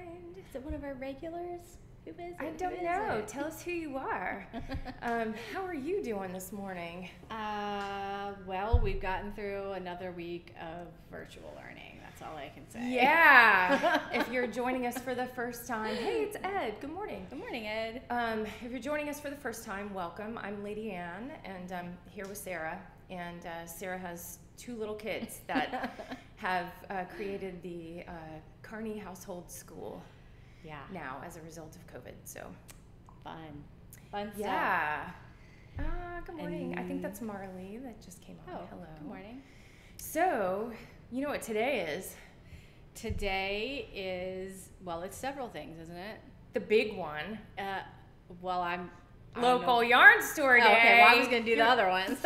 me find. Is it one of our regulars? Who is it? I don't is know. it? Tell us who you are. um, how are you doing this morning? Uh, well, we've gotten through another week of virtual learning. That's all I can say. Yeah. if you're joining us for the first time, hey, it's Ed. Good morning. Good morning, Ed. Um, if you're joining us for the first time, welcome. I'm Ladianne, and I'm here with Sarah. And uh, Sarah has two little kids that have uh, created the uh, Carney Household School yeah. now as a result of COVID. So, Fun. Fun stuff. yeah. Uh, good morning. I think that's Marley that just came on. Oh, Hello. Good morning. So, you know what today is? Today is well, it's several things, isn't it? The big one. Uh, well, I'm Local yarn store Oh, day. okay, well, I was gonna do the other ones.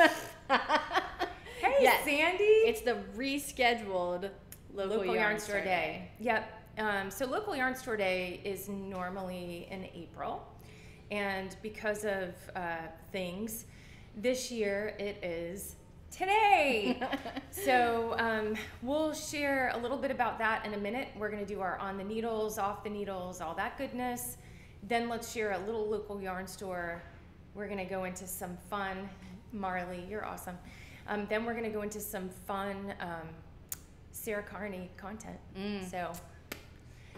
Hey, Yes. Sandi. It's the rescheduled local, local, yarn, store day. Yep. Um, so local yarn store day is normally in April, and because of uh, things, this year it is today. so um, we'll share a little bit about that in a minute. We're going to do our on the needles, off the needles, all that goodness. Then let's share a little local yarn store. We're going to go into some fun. Marley, you're awesome. Um, then we're going to go into some fun um, Sarah Carney content. Mm. So,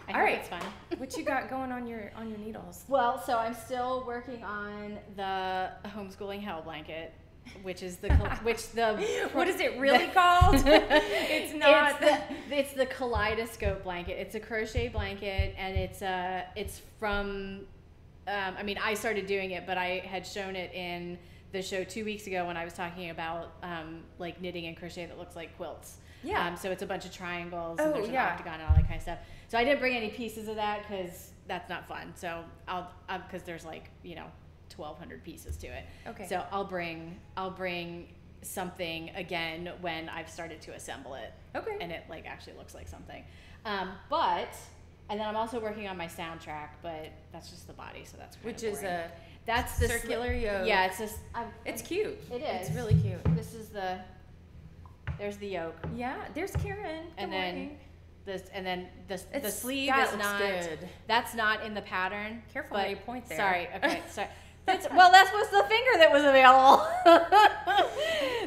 I All right. fun. what you got going on your on your needles? Well, so I'm still working on the homeschooling hell blanket, which is the which the What is it really called? it's not. It's the, it's the kaleidoscope blanket. It's a crochet blanket, and it's uh it's from. Um, I mean, I started doing it, but I had shown it in the show two weeks ago when I was talking about um, like knitting and crochet that looks like quilts. Yeah. Um, so it's a bunch of triangles Oh, and there's an yeah. octagon and all that kind of stuff. So I didn't bring any pieces of that because that's not fun. So I'll because there's like you know 1,200 pieces to it. Okay. So I'll bring I'll bring something again when I've started to assemble it okay. and it like actually looks like something. Um, but and then I'm also working on my soundtrack, but that's just the body, so that's Which is boring. a that's the sli- circular yoke. Yeah, it's just I'm, It's cute. It is. It's really cute. this is the there's the yoke, Yeah. There's Karen. Good And then morning. this and then the the sleeve is not good. that's not in the pattern. Careful but, how you point there. Sorry, okay, sorry. That's, well, that was the finger that was available.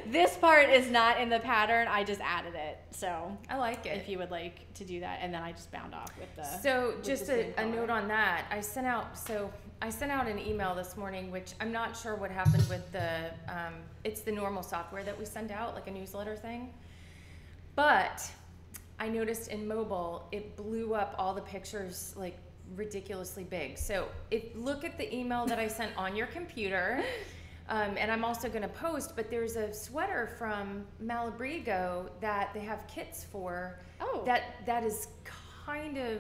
this part is not in the pattern. I just added it. So I like it. if you would like to do that, and then I just bound off with the. So just a, a note on that. I sent out so I sent out an email this morning, which I'm not sure what happened with the. Um, it's the normal software that we send out, like a newsletter thing. But I noticed in mobile, it blew up all the pictures like ridiculously big. So if look at the email that I sent on your computer. Um, and I'm also going to post, but there's a sweater from Malabrigo that they have kits for Oh. that that is kind of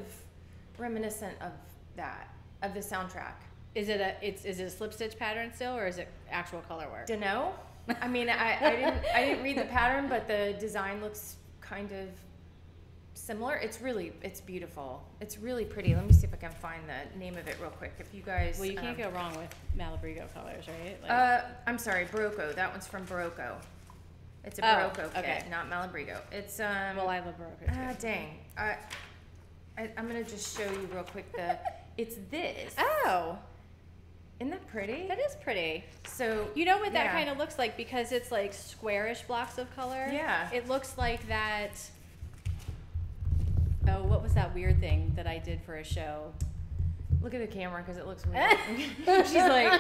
reminiscent of that of the soundtrack. Is it a it's is it a slip stitch pattern still, or is it actual color work? Dunno. I mean, I, I didn't I didn't read the pattern, but the design looks kind of similar. It's really it's beautiful. It's really pretty. Let me see if I can find the name of it real quick. If you guys, Well, you can't um, go wrong with Malabrigo colors, right? Like, Uh, I'm sorry, Berroco. That one's from Berroco. It's a Oh, Berroco okay. kit, not Malabrigo. It's um. well, I love Berroco too. Ah, dang. I, I, I'm gonna just show you real quick the. It's this. oh, Isn't that pretty? that is pretty. So You know what that Yeah. kind of looks like because it's like squarish blocks of color. Yeah. It looks like that. Oh, what was that weird thing that I did for a show? look at the camera because it looks weird. She's like,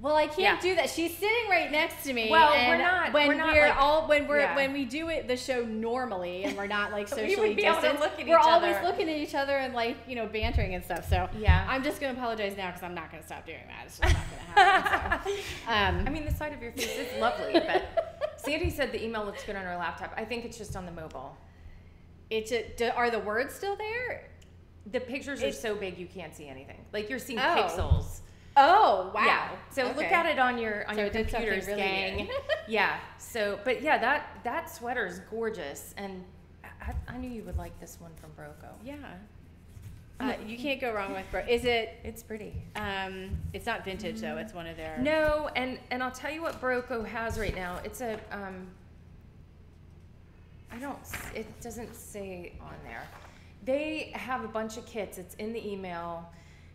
well, I can't Yeah. do that. She's sitting right next to me. Well, we're not- When we're not, are like- all when we're yeah. when we do it the show normally and we're not like socially would be able to distanced. look we're always other. looking at each other and like you know bantering and stuff. So Yeah. I'm just gonna apologize now because I'm not gonna stop doing that. It's just not gonna happen. So. Um, I mean, the side of your face is lovely, but Sandi said the email looks good on her laptop. I think it's just on the mobile. it's a, do, are the words still there? The pictures are so big you can't see anything. Like you're seeing Oh. pixels. Oh wow! Yeah. So look at it on your on So your computers, really gang. yeah. So, but yeah, that that sweater is gorgeous, and I, I knew you would like this one from Berroco. Yeah. Uh, you can't go wrong with bro. Is it? It's pretty. Um, it's not vintage though. It's one of their. No, and and I'll tell you what Berroco has right now. It's a um. I don't. It doesn't say on there. They have a bunch of kits. It's in the email.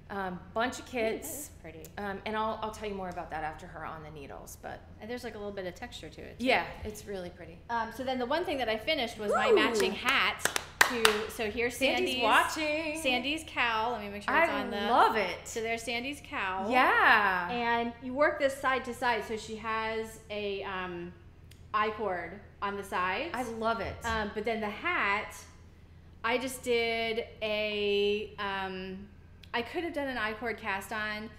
Um, bunch of Ooh, kits. pretty. Um, and I'll I'll tell you more about that after her on the needles. But And there's like a little bit of texture to it. too. yeah, it's really pretty. Um, so then the one thing that I finished was my matching hat. To so here's Sandi's, Sandi's watching. Sandi's cowl. Let me make sure it's I on the. I love it. So there's Sandi's cowl. Yeah. And you work this side to side, so she has a um, I cord on the sides. I love it. Um, but then the hat, I just did a. Um, I could have done an I cord cast on,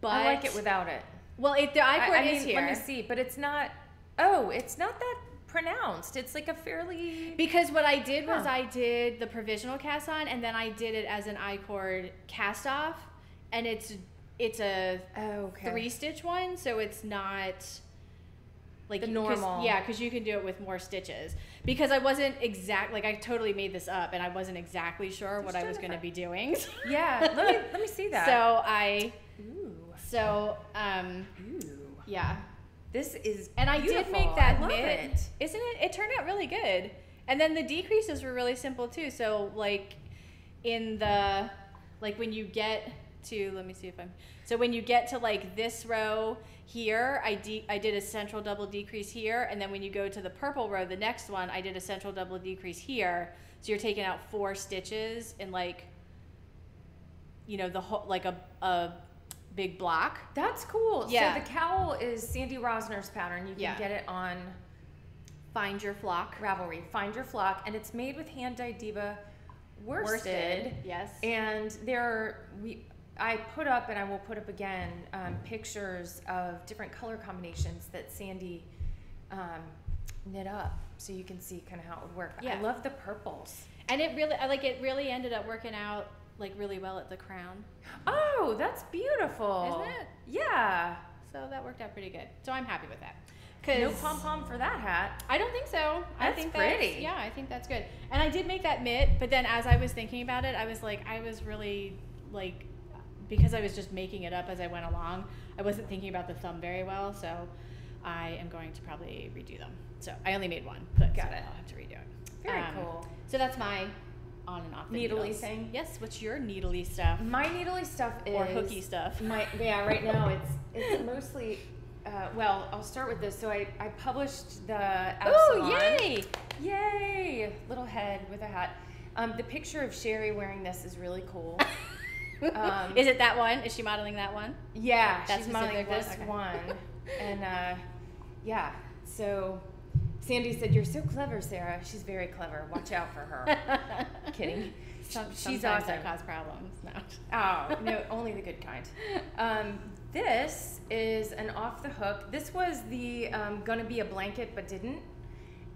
but I like it without it. Well, it, the I cord I is mean, here let me see, but it's not. Oh, it's not that pronounced. It's like a fairly. because what I did was Huh. I did the provisional cast on, and then I did it as an I cord cast off, and it's it's a Oh, okay. three stitch one, so it's not like The 'cause- normal. Yeah, because you can do it with more stitches. Because I wasn't exact, like I totally made this up, and I wasn't exactly sure what I was going to be doing. Yeah. Let me let me see that. so I, Ooh. so um, Ooh. yeah, This is. and I did make that mid, it. isn't it? It turned out really good, and then the decreases were really simple too. So like, in the, like when you get to, let me see if I'm. So when you get to like this row here, I de- I did a central double decrease here, and then when you go to the purple row, the next one, I did a central double decrease here. So you're taking out four stitches in like, you know, the whole like a a big block. That's cool. Yeah. So the cowl is Sandi Rosner's pattern. You can Yeah. get it on Find your flock. Ravelry. Find your flock, and it's made with hand dyed diva worsted. Yes. And there we I put up and I will put up again um, pictures of different color combinations that Sandi um, knit up, so you can see kind of how it would work. I Yeah. love the purples. And it really, I like it really ended up working out like really well at the crown. Oh, that's beautiful. Isn't it? Yeah. So that worked out pretty good. So I'm happy with that. No pom pom for that hat. I don't think so. I That's think pretty. That's, yeah, I think that's good. And I did make that mitt, but then as I was thinking about it, I was like, I was really like, because I was just making it up as I went along, I wasn't thinking about the thumb very well. So I am going to probably redo them. So I only made one, but Got so it. I'll have to redo it. Very Um, cool. So that's my on and off the Needly needles. thing? Yes. What's your needly stuff My needly stuff is or hooky stuff? My yeah, right now it's it's mostly. Uh, well, I'll start with this. So I, I published the Oh, yay! Yay! Little head with a hat. Um, the picture of Sherry wearing this is really cool. Um, Is it that one? Is she modeling that one? Yeah, That she's modeling one? this Okay. one. And uh, yeah, so Sandi said, You're so clever, Sarah. She's very clever. Watch out for her. Kidding. Some, She's awesome. that cause problems. No. Oh, no, only the good kind. Um, this is an off the hook. This was the um, gonna be a blanket, but didn't.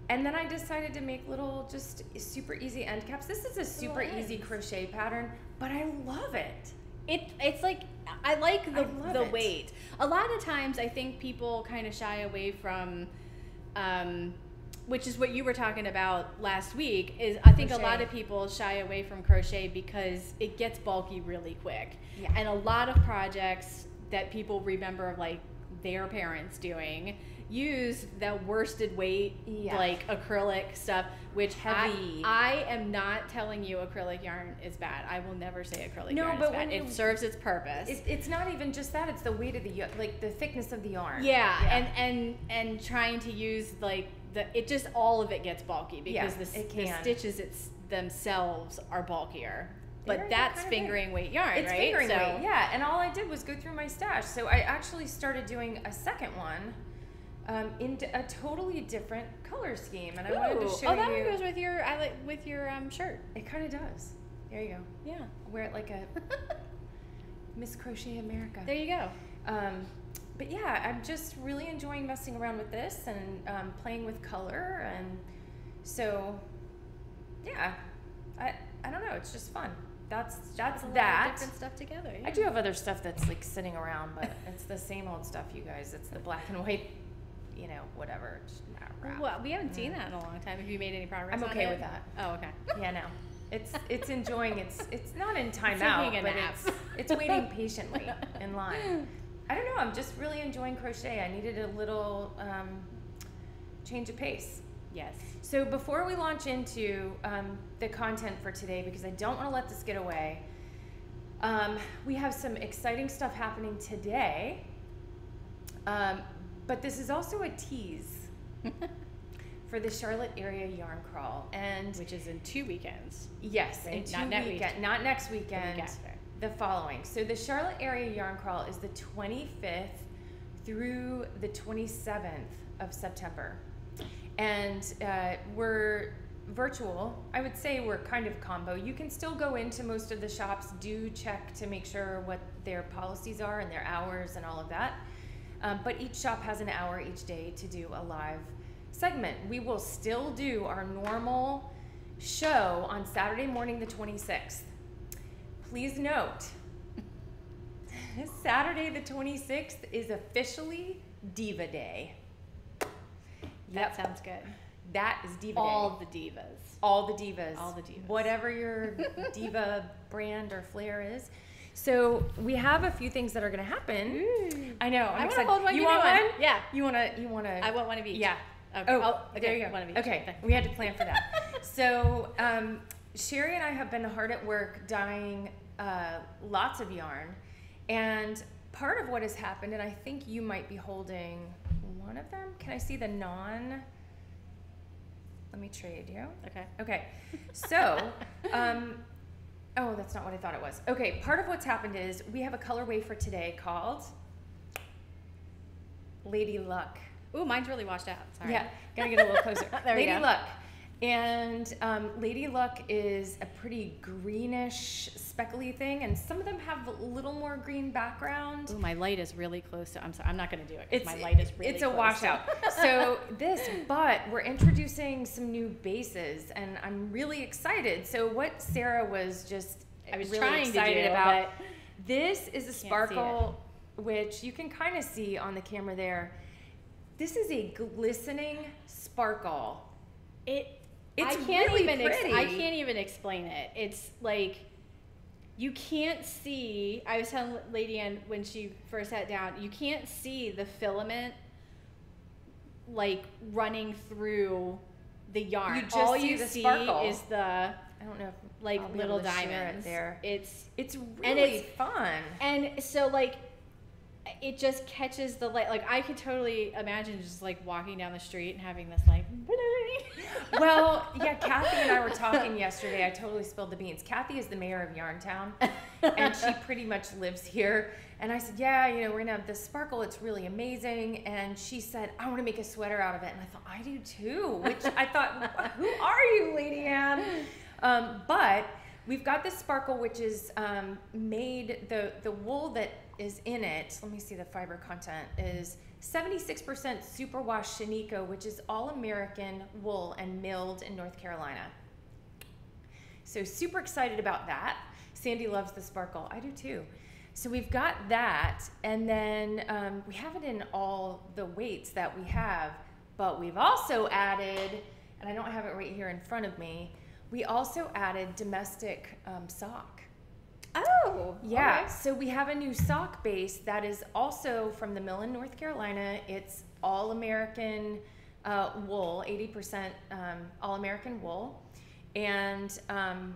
And then I decided to make little, just super easy end caps. This is a super easy crochet pattern, but I love it. It it's like I like the I the it. weight. A lot of times I think people kind of shy away from um which is what you were talking about last week is I think a lot of people shy away from crochet because it gets bulky really quick. Yeah. And a lot of projects that people remember like their parents doing use that worsted weight Yeah. like acrylic stuff which Heavy. I, I am not telling you acrylic yarn is bad i will never say acrylic No, yarn but is bad when it serves its purpose It, it's not even just that; it's the weight of the like the thickness of the yarn. yeah, and and and trying to use like the it just all of it gets bulky Yeah, because the, it the stitches it's themselves are bulkier but They're that's kind of fingering weight yarn it's right fingering so weight. Yeah, and all I did was go through my stash. So I actually started doing a second one um, into a totally different color scheme, and I wanted to Ooh, show oh that you. one goes with your I like with your um shirt it kind of does. There you go. yeah Wear it like a Miss Crochet America. there you go Um, but yeah, I'm just really enjoying messing around with this and um, playing with color, and so yeah, I I don't know, it's just fun. That's that's Put a lot of that. different stuff together Yeah. I do have other stuff that's like sitting around, but it's the same old stuff, you guys. It's the black and white, you know, whatever. well we haven't seen that in a long time have you made any progress I'm okay it? with that. oh okay Yeah, no, It's it's enjoying its it's not in timeout, but nap. it's it's waiting patiently in line. I don't know. I'm just really enjoying crochet. I needed a little um, change of pace. Yes. So before we launch into um, the content for today, because I don't want to let this get away, um, we have some exciting stuff happening today. Um, but this is also a tease for the Charlotte area yarn crawl, and Which is in two weekends. yes, in two not next week. weekend, not next The week weekend, after. the following. So the Charlotte area yarn crawl is the 25th through the 27th of September. And uh, we're virtual. I would say we're kind of combo. You can still go into most of the shops, do check to make sure what their policies are and their hours and all of that. Um, but each shop has an hour each day to do a live segment. We will still do our normal show on Saturday morning, the 26th. Please note, Saturday the 26th is officially Diva Day. That sounds good. That is Diva All Day. the divas. All the divas. All the divas. Whatever your diva brand or flair is. So we have a few things that are going to happen. I know. I'm I wanna hold one, You want one. one? Yeah. You want to? You want to? I want one of each. Yeah. Okay. Oh, I'll- okay, there you go. one of each. Okay, Okay. we had to plan for that. so um, Sherry and I have been hard at work dyeing uh, lots of yarn, and part of what has happened, and I think you might be holding one of them. Can I see the non? Let me trade you. Okay. Okay, so, um, oh, that's not what I thought it was. Okay, part of what's happened is we have a colorway for today called Lady Luck. Ooh, mine's really washed out. Sorry. Yeah, gotta get a little closer. There we Lady go. Luck. And um, Lady Luck is a pretty greenish, speckly thing, and some of them have a little more green background. Ooh, my light is really close to. I'm sorry. I'm not going to do it. It's my light is really. it's a close washout. So this, but we're introducing some new bases, and I'm really excited. So what Sarah was just I was really trying excited to do, about this is a sparkle, which you can kind of see on the camera there. This is a glistening sparkle. it. It's I can't really even. Ex- I can't even explain it. It's like. You can't see. I was telling Ladianne when she first sat down. You can't see the filament, like running through the yarn. You just All see you the see sparkle. is the I don't know if like little share it diamonds there. It's It's really And it's- fun. And so like it just catches the light. Like I could totally imagine just like walking down the street and having this like well, yeah, Kathy and I were talking yesterday. I totally spilled the beans. Kathy is the mayor of Yarntown, and she pretty much lives here. And I said, Yeah, you know, we're gonna have this sparkle. It's really amazing. And she said, I want to make a sweater out of it. And I thought, I do too. Which I thought, Who are you, Ladianne? Um, but we've got this sparkle, which is um, made the the wool that is in it. Let me see the fiber content is 76% superwash Shaniko, which is all American wool and milled in North Carolina. So super excited about that. Sandi loves the sparkle. I do too. So we've got that, and then um, we have it in all the weights that we have, but we've also added, and I don't have it right here in front of me. We also added domestic um, sock. Oh Yeah, so we have a new sock base that is also from the mill in North Carolina. It's all American uh, wool, 80% um, all American wool. And um,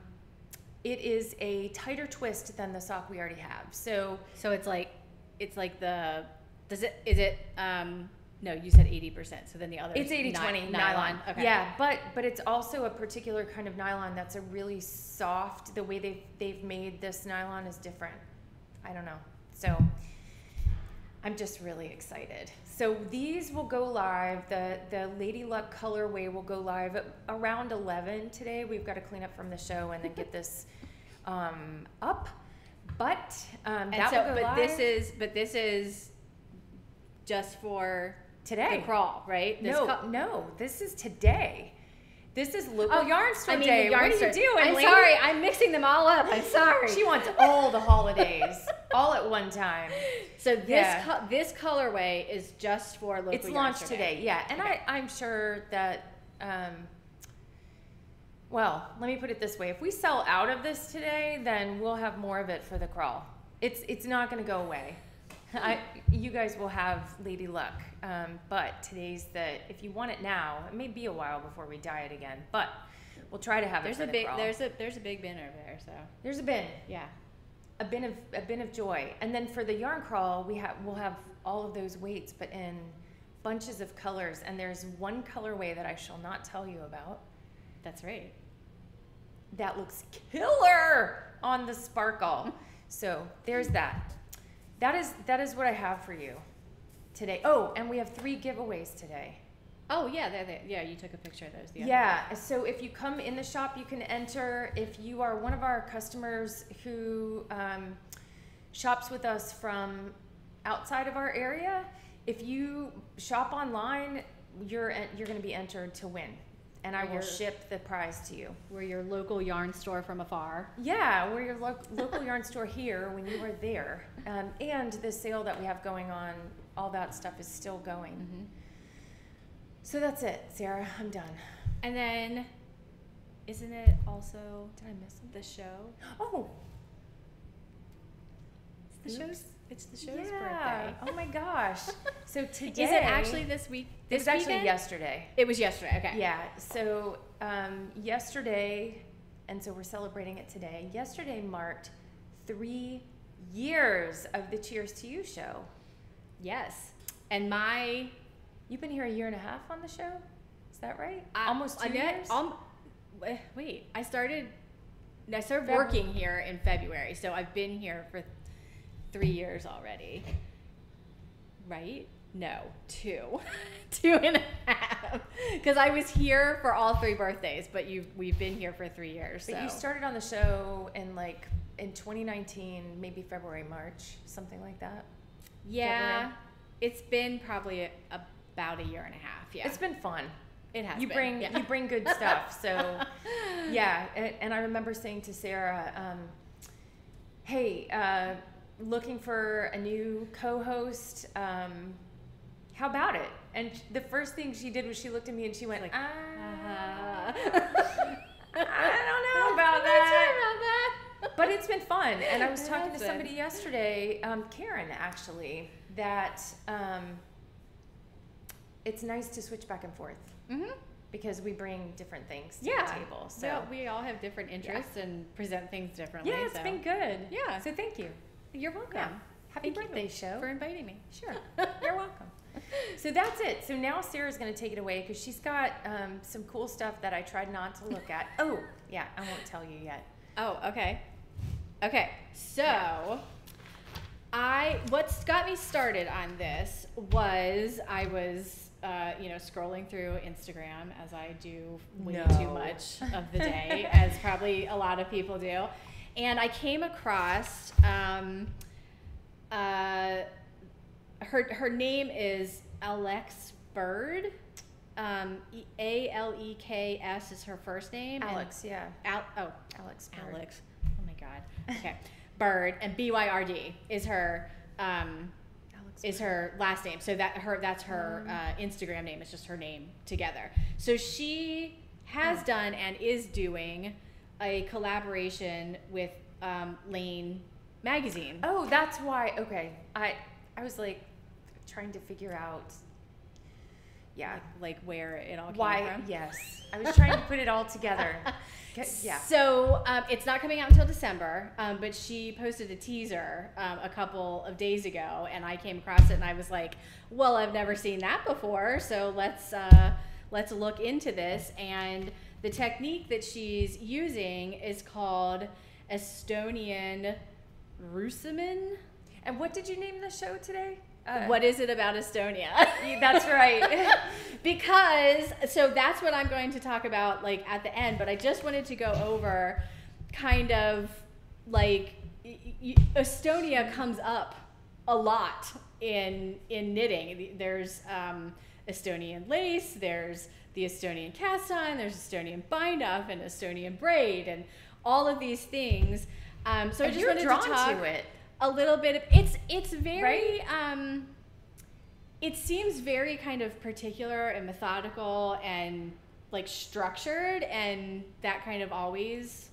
it is a tighter twist than the sock we already have. So So it's like it's like the does it is it um no, you said eighty percent. So then the other it's 80 20 nylon. nylon. Okay. Yeah, but but it's also a particular kind of nylon that's a really soft. The way they've, they've made this nylon is different. I don't know. So I'm just really excited. So these will go live. The the Lady Luck colorway will go live around 11 today. We've got to clean up from the show and then get this um, up. But um, And that so will go but live this is but this is just for today. the crawl, right? This no, co- no, this is today. This is local Oh, yarn store I mean, day. Yarn what are you doing? I'm lady? sorry, I'm mixing them all up. I'm sorry. She wants all the holidays all at one time. so this Yeah. co- this colorway is just for local. it's yarn launched today, day. yeah. And Okay. I, I'm sure that um, Well, let me put it this way: if we sell out of this today, then we'll have more of it for the crawl. It's it's not going to go away. I, you guys will have Lady Luck, um, but today's the. If you want it now, it may be a while before we dye it again, but we'll try to have There's it for a the big crawl. there's a there's a big bin over there, so There's a bin, yeah. a bin of a bin of joy, and then for the yarn crawl, we have we'll have all of those weights, but in bunches of colors. And there's one colorway that I shall not tell you about. That's right. that looks killer on the sparkle. so there's that. That is that is what I have for you today. Oh, and we have three giveaways today. Oh yeah, there, there, yeah. You took a picture of those. The other Yeah. So if you come in the shop, you can enter. If you are one of our customers who um, shops with us from outside of our area, if you shop online, you're you're going to be entered to win, and I will You're- ship the prize to you. We're your local yarn store from afar. Yeah, we're your lo- local yarn store here when you were there. Um, and the sale that we have going on, all that stuff is still going. Mm-hmm. So that's it, Sarah. I'm done. And then, isn't it also Did I miss something? the show? Oh, It's the Oops. show's. It's the show's yeah. birthday. Oh my gosh. So today. Is it actually this week? It This was actually weekend? yesterday. It was yesterday. Okay. Yeah. So um, yesterday, and so we're celebrating it today. Yesterday marked three years of the Cheers To Ewe show. Yes. And my You've been here a year and a half on the show. Is that right? I- Almost two met- years. Um, wait, I started. I started February. working here in February, so I've been here for three years already. Right? No, two, two and a half. Because I was here for all three birthdays, but you we've been here for three years. But so. you started on the show in like in 2019, maybe February, March, something like that. yeah, February. it's been probably a, about a year and a half. Yeah, It's been fun. it has. You been, bring yeah. you bring good stuff. So yeah, and, and I remember saying to Sarah, um, "Hey, uh, looking for a new co-host. Um, how about it?" And the first thing she did was she looked at me and she went, Like, "Ah, Uh-huh. I don't know about that." about that. but it's been fun and i was It talking to been. somebody yesterday um, karen actually that um, it's nice to switch back and forth Mhm. because we bring different things to Yeah. the table so Yeah, we all have different interests and present things differently. yeah, it's so. been good Yeah. so thank you You're welcome. yeah. happy Thank you birthday show for inviting me. sure. You're welcome. So that's it. So now sarah's going to take it away because she's got um, some cool stuff that i tried not to look at. Oh. Yeah i won't tell you yet. Oh, okay. Okay, so I what's got me started on this was I was uh, you know scrolling through Instagram as I do way too much of the day, as probably a lot of people do, and I came across um, uh, her her name is Aleks Byrd. Um, A L E K S is her first name. and alex yeah Al- oh, aleks Byrd. Alex. Oh my God. Okay. Bird and B Y R D is her um, is her last name. So that her that's her Um. uh, Instagram name. It's just her name together. So she has done and is doing a collaboration with um, Laine magazine. Oh, that's why. Okay, I I was like trying to figure out. Yeah, Like, like where it all came why? from. Yes, I was trying to put it all together. Yeah. So um, it's not coming out until December, um, but she posted a teaser um, a couple of days ago, and I came across it, and I was like, "Well, I've never seen that before, so let's uh, let's look into this." And the technique that she's using is called Estonian Roosimine. And what did you name the show today? Uh, what is it about Estonia? That's right. because so that's what I'm going to talk about like at the end, but I just wanted to go over kind of like Estonia comes up a lot in in knitting. There's um, Estonian lace, there's the Estonian cast on, there's Estonian bind off and Estonian braid and all of these things. Um, so I just wanted to talk to it. a little bit of it's it's very um it seems very kind of particular and methodical and like structured and that kind of always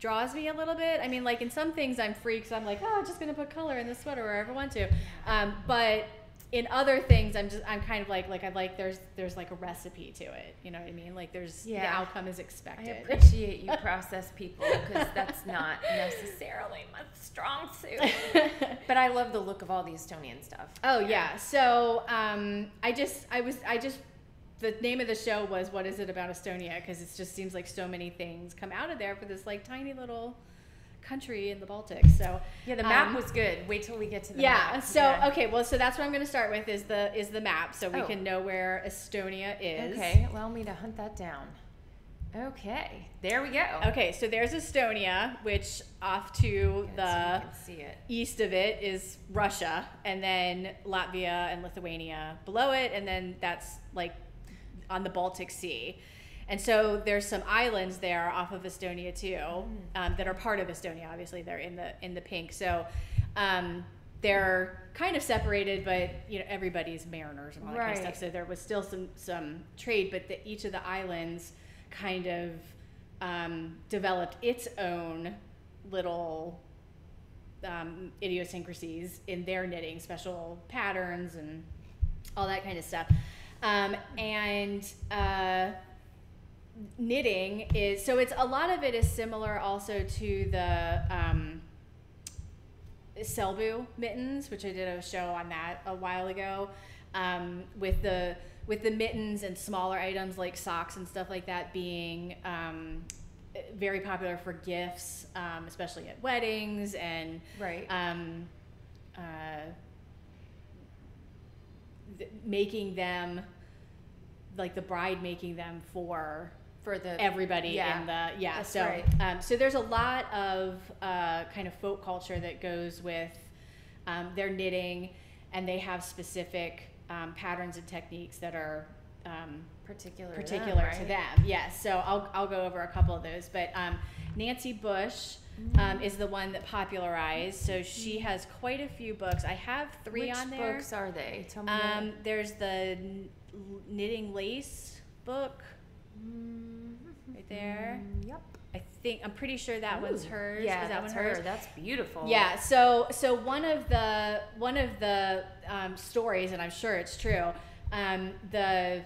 draws me a little bit. I mean, like in some things I'm free because I'm like, oh, I'm just gonna put color in the sweater wherever I want to. Um, but in other things, I'm just I'm kind of like like I like there's there's like a recipe to it. You know what I mean? Like there's yeah. the outcome is expected I appreciate you process people because that's not necessarily my strong suit. But I love the look of all the Estonian stuff. Oh yeah. So um, I just I was I just the name of the show was what is it about Estonia because it just seems like so many things come out of there for this like tiny little country in the Baltic. So Yeah, the map Um, was good. Wait till we get to the yeah. map. So Yeah. okay. Well, so that's what I'm going to start with is the is the map so we Oh. can know where Estonia is. Okay, allow me to hunt that down. Okay, there we go. Okay. So there's Estonia, which off to the east of it is Russia, and then Latvia and Lithuania below it, and then that's like on the Baltic Sea. And so there's some islands there off of Estonia too um, that are part of Estonia. Obviously, they're in the in the pink. So um, they're kind of separated, but you know everybody's mariners and all that kind of stuff. So there was still some some trade, but the, each of the islands kind of um, developed its own little um, idiosyncrasies in their knitting, special patterns and all that kind of stuff. Um, and uh, knitting is so it's a lot of it is similar also to the um, Selbu mittens, which I did a show on that a while ago, um, with the with the mittens and smaller items like socks and stuff like that being um, very popular for gifts, um, especially at weddings and Right. um, uh, th- making them like the bride making them for For the everybody yeah, in the yeah so right. um, so there's a lot of uh, kind of folk culture that goes with um, their knitting and they have specific um, patterns and techniques that are um, particular particular to right? them yes so I'll, I'll go over a couple of those but um, nancy bush um, is the one that popularized so she has quite a few books i have three Which on there books are they? Tell me. um, there's the knitting lace book right there Yep. I think I'm pretty sure that one's hers. Yeah, is that that's one hers? her. That's beautiful. Yeah. So so one of the one of the um, stories, and I'm sure it's true. Um, the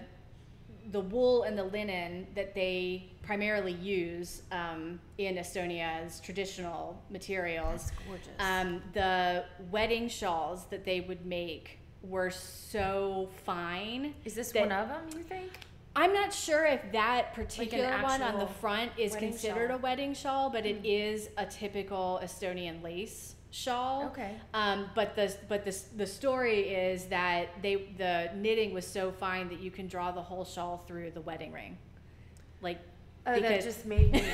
the wool and the linen that they primarily use um, in Estonia as traditional materials. That's gorgeous. Um, the wedding shawls that they would make were so fine. Is this that- one of them? You think? I'm not sure if that particular one on the front is considered shawl. a wedding shawl, but it Hmm. is a typical Estonian lace shawl. Okay. Um, but the but the the story is that they the knitting was so fine that you can draw the whole shawl through the wedding ring, like Oh, that just made me.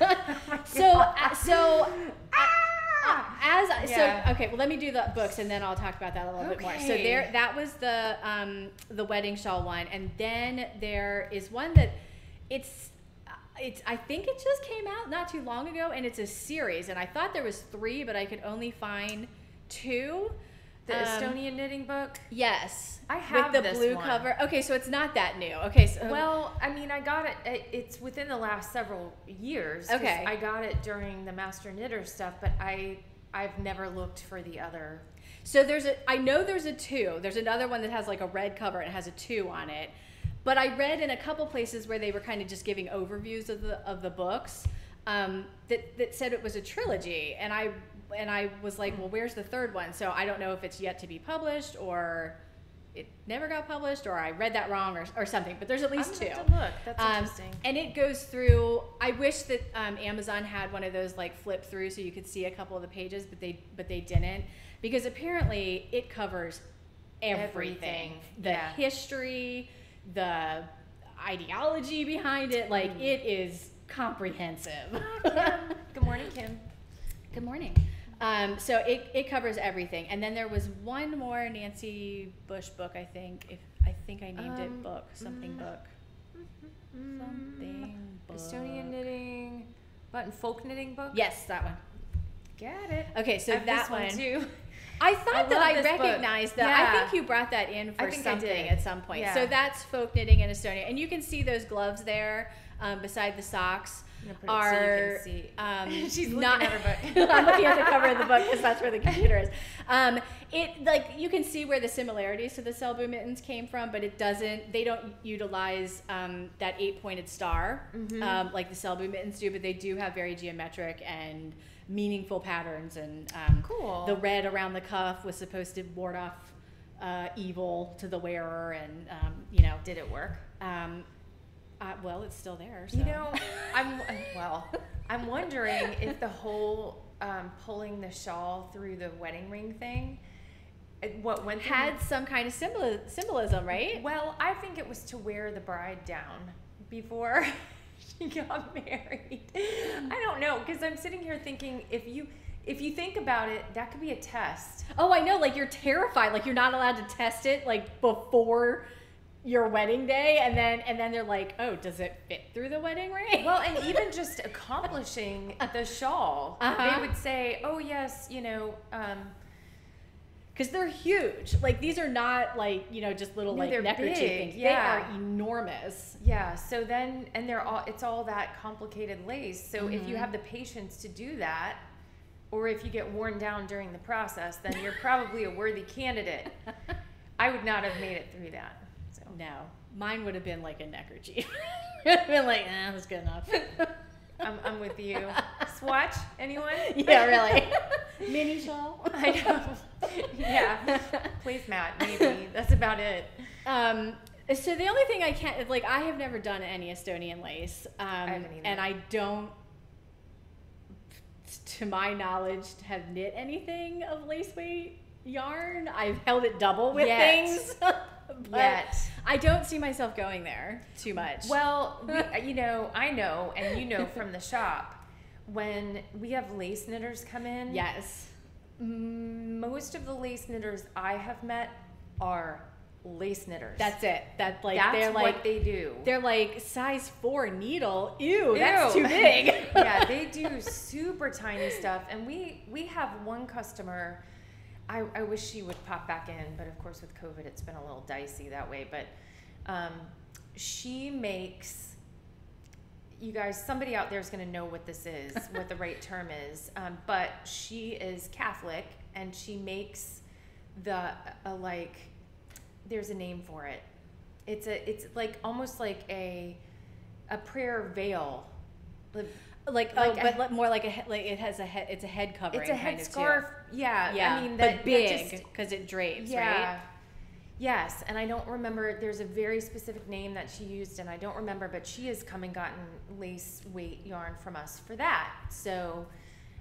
so uh, so as I, Yeah. so okay well let me do the books and then i'll talk about that a little bit more. So there that was the um the wedding shawl one. And then there is one that it's it's i think it just came out not too long ago and it's a series. And i thought there was three but i could only find two the Um, Estonian knitting book. yes I have with the blue one. cover okay so it's not that new okay so Well, I mean, I got it, it. It's within the last several years. Okay. I got it during the Master Knitter stuff, but I I've never looked for the other. So there's a I know there's a two. There's another one that has like a red cover and has a two on it. But I read in a couple places where they were kind of just giving overviews of the of the books um, that that said it was a trilogy, and I and I was like, well, where's the third one? So I don't know if it's yet to be published or it never got published or I read that wrong or, or something. But there's at least I'm two. have to look. That's Um, interesting. And it goes through. I wish that um, Amazon had one of those like flip through so you could see a couple of the pages, but they but they didn't because apparently it covers everything. Everything, The yeah. history, the ideology behind it. Like Mm. it is comprehensive. Good morning, Kim. Good morning. Um, so it, it covers everything, and then there was one more Nancy Bush book. I think if I think I named Um, it book something mm, book something book. Estonian knitting, button folk knitting book. Yes, that one. Get it. Okay, so I that one, one. too. I thought I that I this book. recognized that. I think you brought that in for something at some point. Yeah. So that's folk knitting in Estonia, and you can see those gloves there um, beside the socks. I'm gonna put it so Are um, She's looking not, at her book. I'm looking at the cover of the book because that's where the computer is. Um, it like you can see where the similarities to the Selbu mittens came from, but it doesn't. They don't utilize um, that eight pointed star Mm-hmm. um, like the Selbu mittens do, but they do have very geometric and meaningful patterns and um, Cool. the red around the cuff was supposed to ward off uh, evil to the wearer, and um, you know, Did it work? Uh, well, it's still there. So. You know, I'm well. I'm wondering if the whole um, pulling the shawl through the wedding ring thing, what went had some kind of symbol- symbolism, right? Well, I think it was to wear the bride down before she got married. I don't know because I'm sitting here thinking if you if you think about it, that could be a test. Oh, I know. Like you're terrified. Like you're not allowed to test it like before your wedding day, and then and then they're like, oh, does it fit through the wedding ring? Well, and even just accomplishing the shawl, Uh-huh. they would say, "Oh yes, you know." Um, because they're huge. Like these are not like you know just little No, like neckerchief things. yeah. They are enormous. Yeah, so then and they're all it's all that complicated lace. So if Mm-hmm. you have the patience to do that or if you get worn down during the process, then you're probably a worthy candidate. I would not have made it through that. No, mine would have been like a neckerchief. Been like, eh, that's good enough. I'm, I'm with you. Swatch, anyone? yeah, really. Mini shawl. I know. Yeah. Please, Matt. maybe. That's about it. Um, so the only thing I can't like I have never done any Estonian lace, um, haven't either. and I don't, to my knowledge, have knit anything of lace weight yarn. I've held it double with Yet. things, Yet. I don't see myself going there too much. Well, we, uh, you know, I know, and you know from the shop, when we have lace knitters come in, yes, most of the lace knitters I have met are lace knitters. that's it. That like That's they're what like they do. they're like size four needle. Ew, that's Ew. too big. yeah, they do super tiny stuff, and we we have one customer. I, I wish she would pop back in, but of course with COVID, it's been a little dicey that way. But um, she makes. You guys, somebody out there is going to know what this is, what the right term is. Um, but she is Catholic, and she makes the a like. There's a name for it. It's a. It's like almost like a a prayer veil. Like, Like oh, a- but more like a like it has a head. It's a head covering. It's a head scarf. Yeah, Yeah, I mean that, but big because it drapes, yeah. right? Yes, and I don't remember. There's a very specific name that she used, and I don't remember. But she has come and gotten lace weight yarn from us for that. So,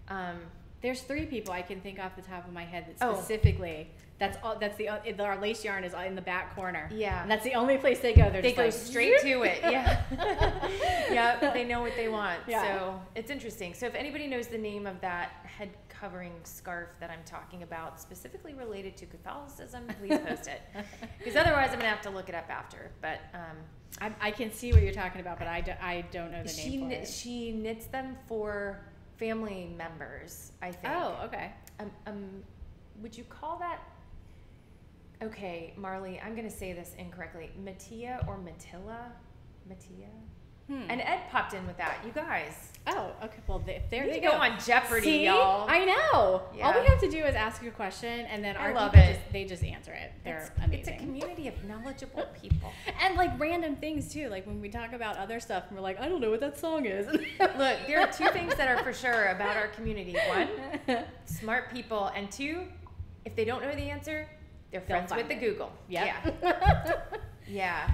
um, There's three people I can think off the top of my head that Oh. specifically. That's all. That's the it- our lace yarn is in the back corner. Yeah. and that's the only place they go. They're they go like, straight to it. Yeah, yeah. They know what they want. Yeah. So it's interesting. So if anybody knows the name of that head covering scarf that I'm talking about, specifically related to Catholicism, please post it. Because otherwise, I'm gonna have to look it up after. But um, I, I can see what you're talking about, but I, do, I don't know the she name for kn- she knits them for family members. I think. Oh, okay. Um, um, would you call that? Okay, Marley, I'm gonna say this incorrectly. Mattia or Matilla? Mattia. Hmm. And Ed popped in with that. You guys. oh, okay. Well, they, there We they go. go on Jeopardy, See? y'all. I know. All we have to do is ask a question, and then I our love people it. just they just answer it. They're it's, amazing. it's a community of knowledgeable people. and like random things too. Like when we talk about other stuff, and we're like, I don't know what that song is. Look, there are two things that are for sure about our community. One, smart people, and two, if they don't know the answer, they're friends with find the. Google. Yep. Yeah. Yeah.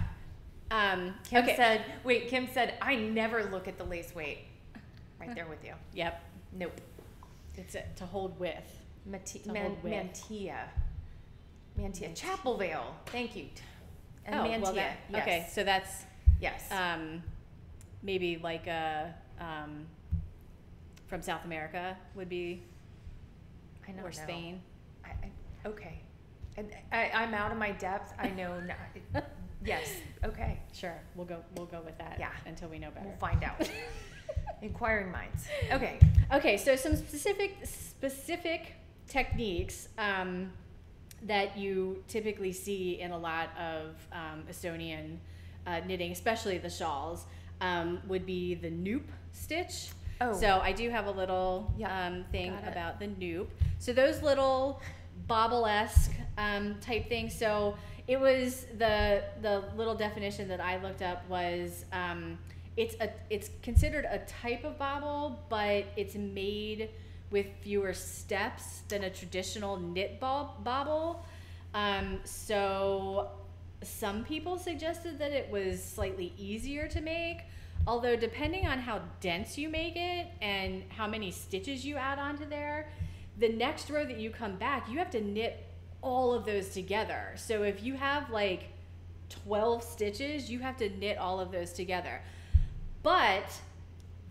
Um, Kim okay. said, wait, Kim said, I never look at the lace weight. Right there with you. Yep. Nope. It's a, to hold with. Mati- To man- hold with. Mantia. Mantia. Chapel Veil. Thank you. And oh, Mantia. well, that, yes. okay. So that's Yes. um, maybe like a um, from South America would be I don't or. Spain. I, I, okay. And I, I'm out of my depth. I know. Not, yes. Okay. Sure, we'll go. We'll go with that. Yeah. Until we know better. We'll find out. Inquiring minds. Okay. Okay, so some specific specific techniques um, that you typically see in a lot of um, Estonian uh, knitting, especially the shawls, um, would be the nupp stitch. Oh. So I do have a little Yeah, um, thing about the nupp. So those little bobble-esque um, type things. So it was the the little definition that I looked up was um, it's a it's considered a type of bobble, but it's made with fewer steps than a traditional knit bob- bobble. Um, so some people suggested that it was slightly easier to make, although depending on how dense you make it and how many stitches you add onto there, the next row that you come back, you have to knit all of those together. So if you have like 12 stitches, you have to knit all of those together. But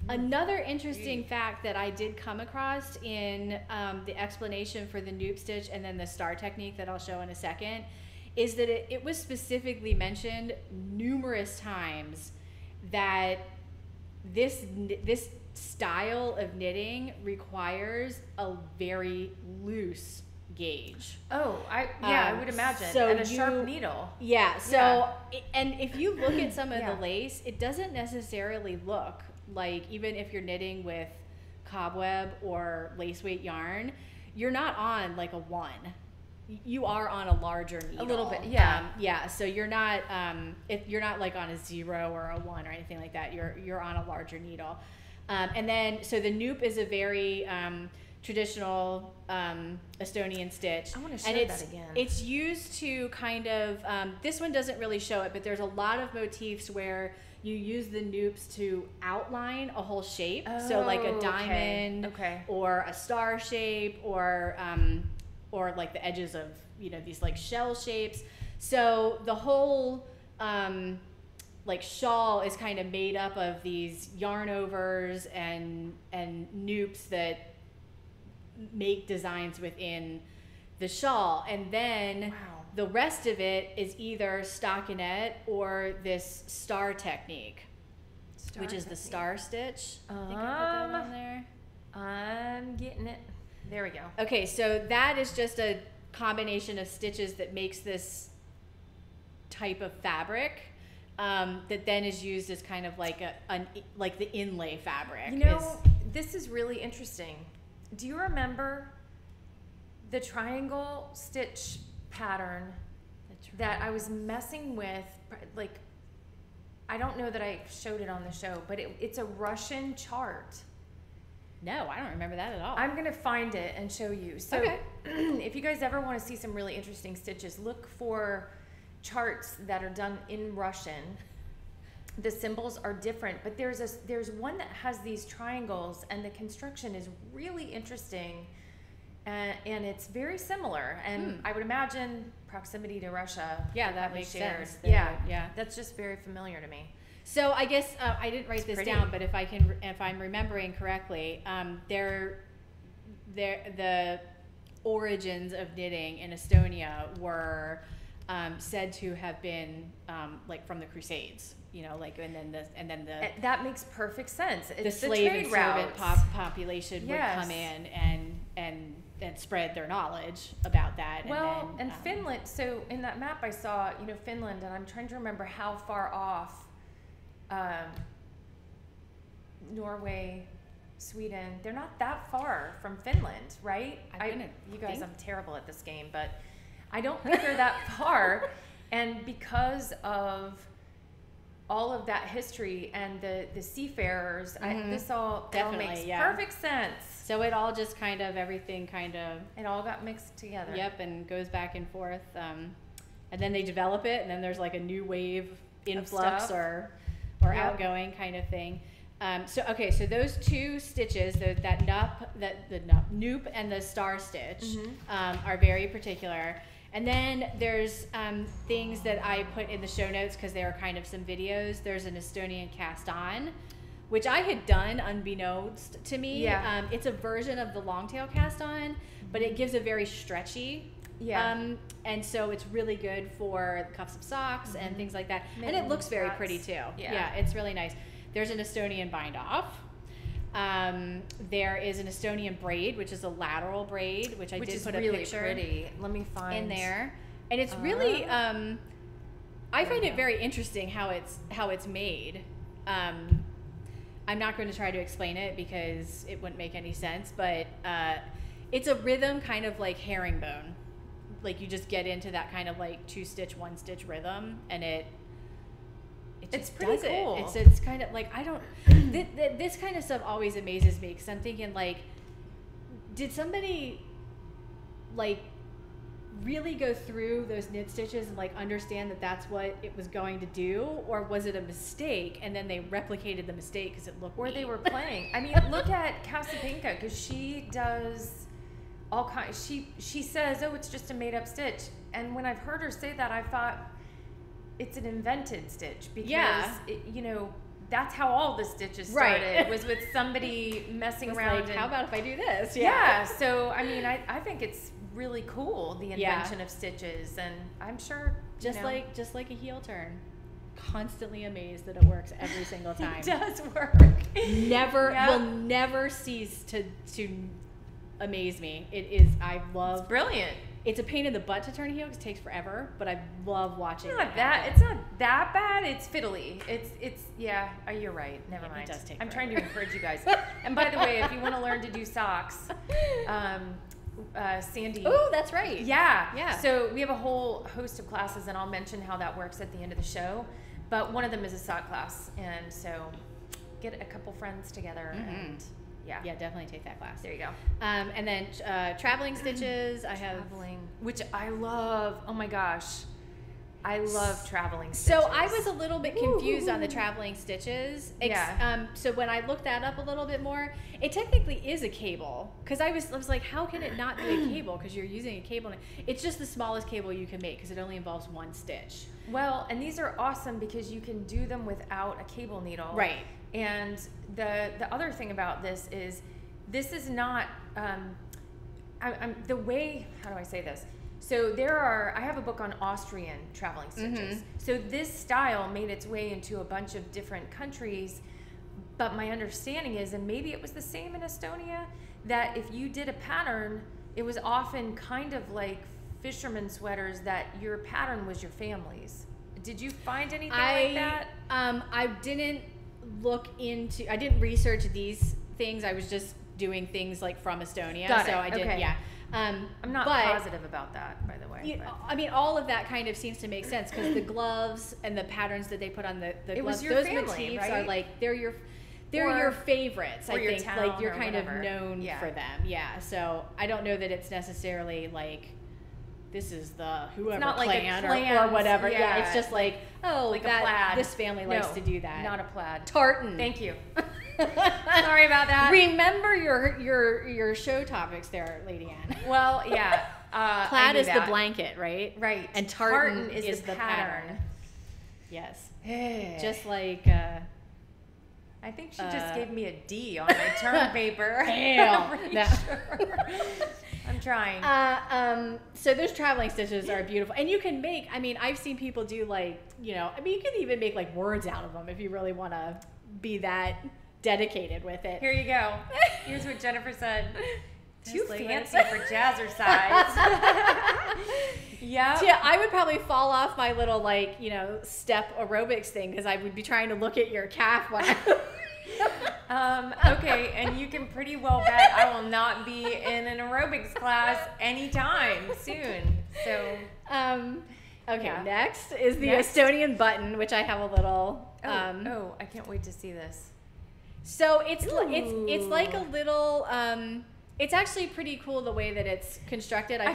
another interesting fact that I did come across in um, the explanation for the nupp stitch and then the star technique that I'll show in a second is that it, it was specifically mentioned numerous times that this this style of knitting requires a very loose gauge. Oh, I yeah, Um, I would imagine. so and a you- sharp needle. Yeah. So, Yeah. and if you look at some of Yeah. the lace, it doesn't necessarily look like even if you're knitting with cobweb or lace weight yarn, you're not on like a one. You are on a larger needle. A little bit, yeah. Um, yeah. So you're not um, if you're not like on a zero or a one or anything like that. You're you're on a larger needle. Um, and then so the nupp is a very um, traditional um, Estonian stitch. I wanna and show that again. It's used to kind of um, this one doesn't really show it, but there's a lot of motifs where you use the nupps to outline a whole shape. Oh, so like Oh, a okay. diamond Okay. or a star shape or um, or like the edges of you know these like shell shapes. So the whole um, like shawl is kind of made up of these yarn overs and and nupps that make designs within the shawl and then Wow. the rest of it is either stockinette or this star technique Star which is the star stitch I think I put that Um, there I'm getting it. There we go. Okay, so that is just a combination of stitches that makes this type of fabric um, that then is used as kind of like a an, like the inlay fabric. You know, is- this is really interesting. Do you remember the triangle stitch pattern that I was messing with? Like, I don't know that I showed it on the show, but it, it's a Russian chart. no, I don't remember that at all. I'm gonna find it and show you. So, Okay. if you guys ever want to see some really interesting stitches, look for charts that are done in Russian. The symbols are different, but there's a there's one that has these triangles, and the construction is really interesting, and, and it's very similar. And Hmm. I would imagine proximity to Russia. yeah, that makes shared. sense. They Yeah, yeah. that's just very familiar to me. So I guess uh, I didn't write It's this pretty. down, but if I can, if I'm remembering correctly, um, there, there, the origins of knitting in Estonia were um, said to have been um, like from the Crusades. You know, like and then the and then the that makes perfect sense. the It's slave trade and servant pop- population would come in and and and spread their knowledge about that. Well, and, then, and um, Finland. So in that map, I saw you know Finland, and I'm trying to remember how far off. Um, Norway, Sweden. They're not that far from Finland, right? I wouldn't you guys, think- I'm terrible at this game, but I don't think they're that far. And because of all of that history and the the seafarers, I, Mhm. this all, it all Definitely, makes yeah. perfect sense. So it all just kind of everything kind of It all got mixed together. Yep, and goes back and forth. Um, and then they develop it, and then there's like a new wave influx or or Yep. outgoing kind of thing. Um, so okay, so those two stitches, the, that nupp, that the nupp, nupp, and the star stitch, Mhm. um, are very particular. And then there's um, things that I put in the show notes because they are kind of some videos. There's an Estonian cast on, which I had done unbeknownst to me. Yeah. Um, it's a version of the longtail cast on, but it gives a very stretchy. Yeah. Um, and so it's really good for cuffs of socks and things like that. and it looks very pretty too. Yeah. it's really nice. There's an Estonian bind off. Um, there is an Estonian braid, which is a lateral braid, which I Which did put really a picture pretty. Let me find in there, and it's really. Ah. Um, I find it very interesting how it's how it's made. Um, I'm not going to try to explain it because it wouldn't make any sense, but uh, it's a rhythm kind of like herringbone. Like you just get into that kind of like two stitch, one stitch rhythm, and it. It It's pretty does it. cool. It's it's kind of like I don't. th- th- this kind of stuff always amazes me because I'm thinking like, did somebody, like, really go through those knit stitches and like understand that that's what it was going to do, or was it a mistake and then they replicated the mistake because it looked Or they were playing. I mean, look at Casapinka because she does all kinds. She she says, "Oh, it's just a made up stitch." And when I've heard her say that, I thought it's an invented stitch because Yeah. it, you know that's how all the stitches Right. started was with somebody messing It's around. like, and, how about if I do this? yeah. So I mean, I I think it's really cool the Yeah. invention of stitches, and I'm sure just know, like just like a heel turn. Constantly amazed that it works every single time. it does work. never Yeah. will never cease to to amaze me. It is I It's love brilliant. It's a pain in the butt to turn heel 'cause it takes forever, but I love watching. It's it not that. It's not that bad. It's fiddly. It's it's yeah. uh, You're right. Never It mind. does take I'm trying to encourage you guys. and by the way, if you want to learn to do socks, um, uh, Sandi. Oh, that's right. Yeah. Yeah. So we have a whole host of classes, and I'll mention how that works at the end of the show. But one of them is a sock class, and so get a couple friends together, Mhm. and yeah. Yeah, definitely take that class. There you go. Um, and then uh, traveling stitches. I have. Traveling, which I love. Oh my gosh, I love traveling. Stitches. So I was a little bit confused on the traveling stitches. Ex- Yeah. Um, so when I looked that up a little bit more, it technically is a cable because I was I was like, how can it not be a cable? Because you're using a cable. It's just the smallest cable you can make because it only involves one stitch. Well, and these are awesome because you can do them without a cable needle. Right. And the the other thing about this is, this is not um, I, I'm the way. How do I say this? So there are. I have a book on Austrian traveling stitches. Mhm. So this style made its way into a bunch of different countries. But my understanding is, and maybe it was the same in Estonia, that if you did a pattern, it was often kind of like fisherman sweaters that your pattern was your family's. Did you find anything I like that? um I didn't look into I didn't research these things. I was just doing things like from Estonia. Got so it. I did Okay. yeah. Um I'm not but, positive about that, by the way. You, I mean, all of that kind of seems to make sense because the gloves and the patterns that they put on the, the It was gloves, your those family, motifs are like they're your they're Or- your favorites. I your think like you're kind whatever. of known Yeah. for them. Yeah. So I don't know that it's necessarily like this is the whoever not like a clan or, or whatever. Yeah. yeah. It's just like oh Like a plaid. this family likes to do that. Not a plaid. tartan. Thank you. Sorry about that. Remember your your your show topics there, Ladianne. Well, yeah. Uh, Plaid is the blanket, right? Right. And tartan, is, is, the, the pattern. Yes. Just Just like uh, I think she just uh, gave me a D on my term paper. Damn. I'm pretty No. sure. I'm trying. uh, um, so those traveling stitches are beautiful, and you can make. I mean, I've seen people do like you know. I mean, you can even make like words out of them if you really want to be that dedicated with it. Here you go. Here's what Jennifer said. Too Just like that. fancy for jazzercise. yeah. Yeah, I would probably fall off my little like you know step aerobics thing because I would be trying to look at your calf when I. Um, okay, and you can pretty well bet I will not be in an aerobics class anytime soon. So, Um, okay, Yeah. next is the Next. Estonian button, which I have a little. oh, um, oh, I can't wait to see this. So it's li- it's it's like a little. Um, it's actually pretty cool the way that it's constructed. I I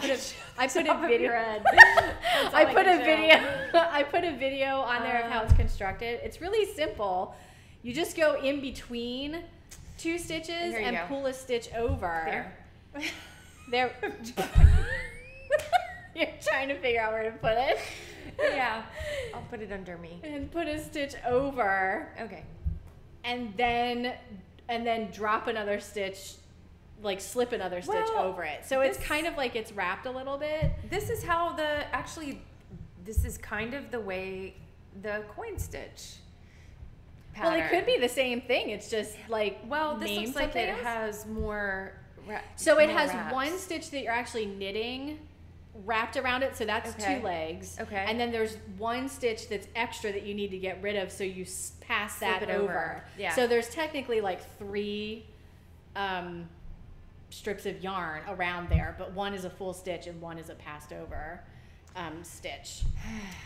put a put a video. your head. That's I I put a show. video. I put a video on there of how it's constructed. It's really simple. You just go in between two stitches and go. pull a stitch over. There. There. You're trying to figure out where to put it. yeah, I'll put it under me. And put a stitch over. Okay. and then and then drop another stitch like slip another stitch Well, over it so it's kind of like it's wrapped a little bit This is how the actually, this is kind of the way the coin stitch. Pattern. Well, it could be the same thing. It's just like Well, this looks like it else. has more. Ra- So it more has wraps. one stitch that you're actually knitting wrapped around it, so that's Okay. two legs. Okay. And then there's one stitch that's extra that you need to get rid of, so you pass Flip that it over. over. Yeah. So there's technically like three um, strips of yarn around there, but one is a full stitch and one is a passed over um, stitch.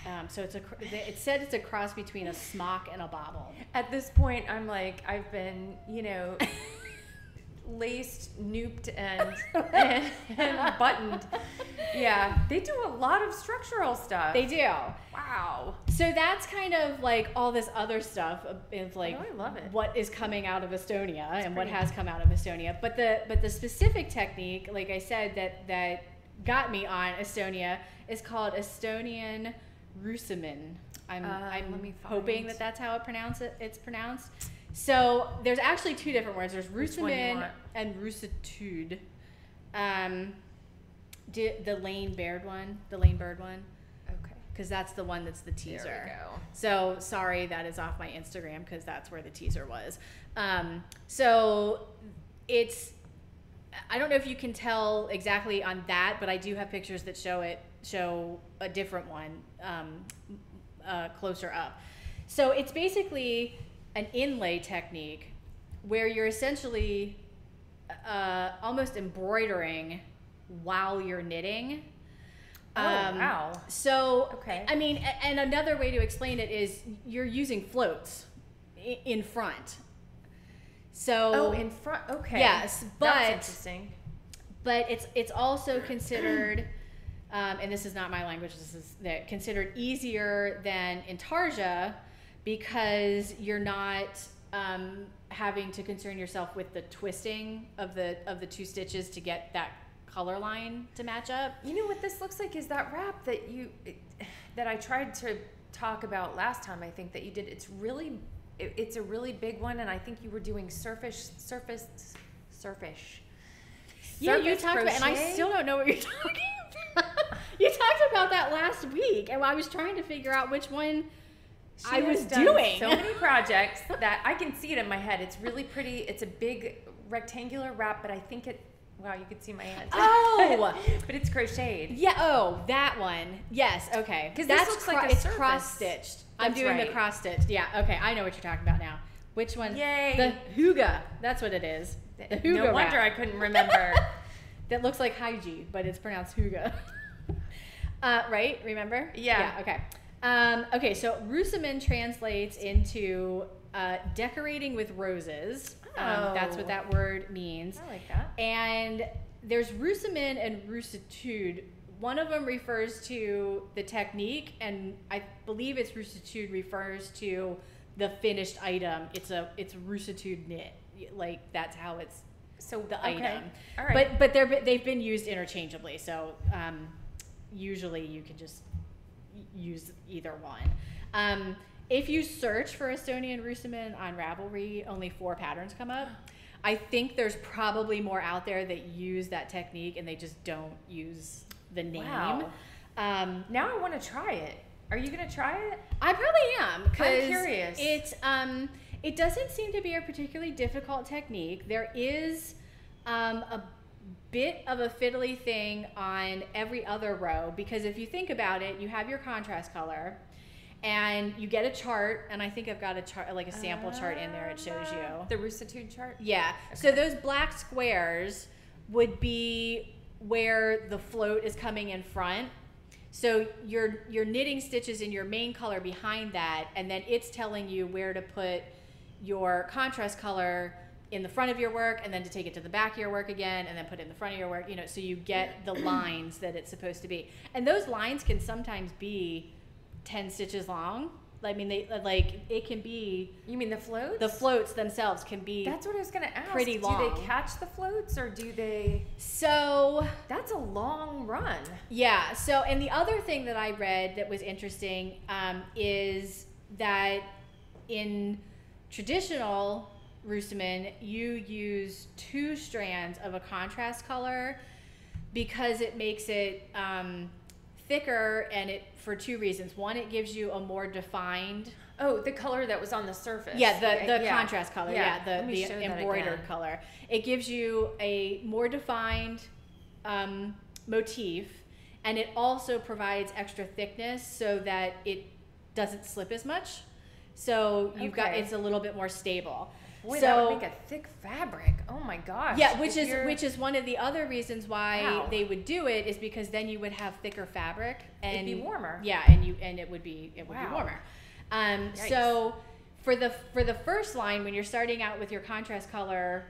Um, so it's a cr- it said it's a cross between a smock and a bobble. At this point, I'm like, I've been, you know, laced, nooped, and, and, and buttoned. Yeah, they do a lot of structural stuff. They do. wow. So that's kind of like all this other stuff of- of like Oh, I love it. what is coming out of Estonia and what has come out of Estonia. But the but the specific technique, like I said, that that got me on Estonia is called Estonian Roosimine. I'm Uh, I'm let me hoping that that's how it pronounce it. It's pronounced. So there's actually two different words. There's Which one do you Roosimine and Roositud. Um, the Laine Baird one, the Laine Byrd one, Okay. because that's the one that's the teaser. There we go. So sorry, that is off my Instagram because that's where the teaser was. Um, so it's, I don't know if you can tell exactly on that, but I do have pictures that show it, show a different one um, uh, closer up. So it's basically an inlay technique where you're essentially uh, almost embroidering while you're knitting. Oh, wow. So, Okay. I mean, and another way to explain it is you're using floats in front. So, Oh, in front. Okay. Yes, but- That's interesting. but it's it's also considered, um, and this is not my language. This is that considered easier than intarsia because you're not um, having to concern yourself with the twisting of the of the two stitches to get that color line to match up. You know what this looks like is that wrap that you that I tried to talk about last time. I think that you did. It's really it, it's a really big one, and I think you were doing surface surface surface. Yeah, you surface talked about, and I still don't know what you're talking about. you talked about that last week, and I was trying to figure out which one She I was doing. so many projects that I can see it in my head. It's really pretty. It's a big rectangular wrap, but I think it. Wow, you could see my hand. Oh! but it's crocheted. Yeah. Oh, that one. Yes. Okay. 'Cause this looks like a it's surface. cross stitched. I'm doing the cross stitched. Yeah. Okay. I know what you're talking about now. Which one? Yay. The Huga. That's what it is. The Huga no wonder I couldn't remember. that looks like Hygie, but it's pronounced Huga. uh, right? Remember? Yeah. Yeah. Okay. Um, okay. So Roosimine translates into uh, decorating with roses. Um, that's what Oh. that word means. I like that. And there's roosimine and roositud. One of them refers to the technique, and I believe it's roositud refers to the finished item. It's a it's roositud knit. Like that's how it's So the okay. item. All right. But but they're they've been used interchangeably. So um, usually you can just use either one. Um, if you search for Estonian Roosimine on Ravelry, only four patterns come up. I think there's probably more out there that use that technique and they just don't use the name. Wow. Um, now I want to try it. Are you gonna try it? I probably am because curious. It's um, it doesn't seem to be a particularly difficult technique. There is um, a bit of a fiddly thing on every other row because if you think about it, you have your contrast color, and you get a chart, and I think I've got a chart like a sample chart in there. It shows you. Uh, the roositud chart. Yeah. So those black squares would be where the float is coming in front. So you're you're knitting stitches in your main color behind that, and then it's telling you where to put your contrast color in the front of your work, and then to take it to the back of your work again, and then put it in the front of your work. You know, so you get the lines that it's supposed to be, and those lines can sometimes be ten stitches long. I mean, they like it can be You mean the floats? the floats themselves can be That's what I was gonna ask. pretty long. Do they catch the floats or do they? so That's a long run. yeah so and the other thing that i read that was interesting um, is that in traditional roosimine you use two strands of a contrast color because it makes it um, thicker and it for two reasons. One, it gives you a more defined Oh, the color that was on the surface. yeah, the, the yeah. contrast color. Yeah, Yeah, the, the embroidered color. It gives you a more defined um, motif, and it also provides extra thickness so that it doesn't slip as much. So you've got it's a little bit more stable. Boy, so that would make a thick fabric. Oh my gosh. yeah, which If is you're- which is one of the other reasons why Wow. they would do it is because then you would have thicker fabric and It'd be warmer. Yeah, and you and it would be it would be warmer. Um, Yikes. so for the for the first line when you're starting out with your contrast color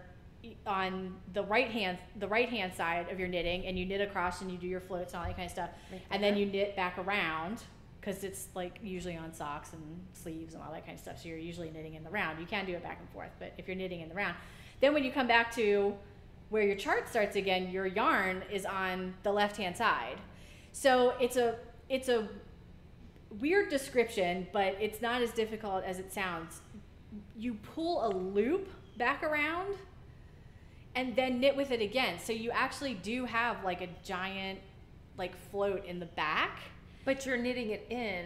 on the right hand the right hand side of your knitting and you knit across and you do your floats and all that kind of stuff Right and then you knit back around because it's like usually on socks and sleeves and all that kind of stuff so you're usually knitting in the round. You can do it back and forth but if you're knitting in the round. Then when you come back to where your chart starts again your yarn is on the left hand side. So it's a it's a weird description but it's not as difficult as it sounds. You pull a loop back around and then knit with it again. So you actually do have like a giant like float in the back But you're knitting it in.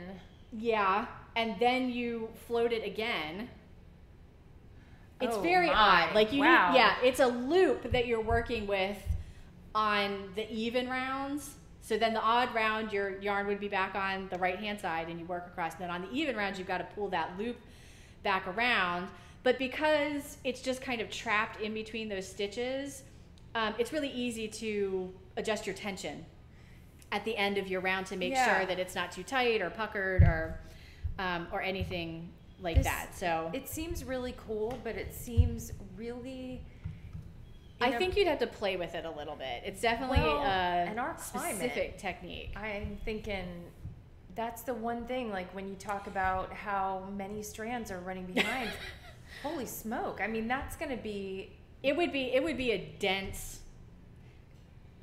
yeah, and then you float it again. It's Oh very my, odd. Like you, wow. yeah, it's a loop that you're working with on the even rounds. So then the odd round, your yarn would be back on the right hand side, and you work across. And then on the even rounds, you've got to pull that loop back around. But because it's just kind of trapped in between those stitches, um, it's really easy to adjust your tension at the end of your round to make Yeah. sure that it's not too tight or puckered or um, or anything like This- that. So It seems really cool, but it seems really. I think you'd have to play with it a little bit. It's definitely Well, a in our climate- specific technique. I'm thinking that's the one thing, like when you talk about how many strands are running behind. Holy smoke. I mean, that's going to be. It would be it would be a dense,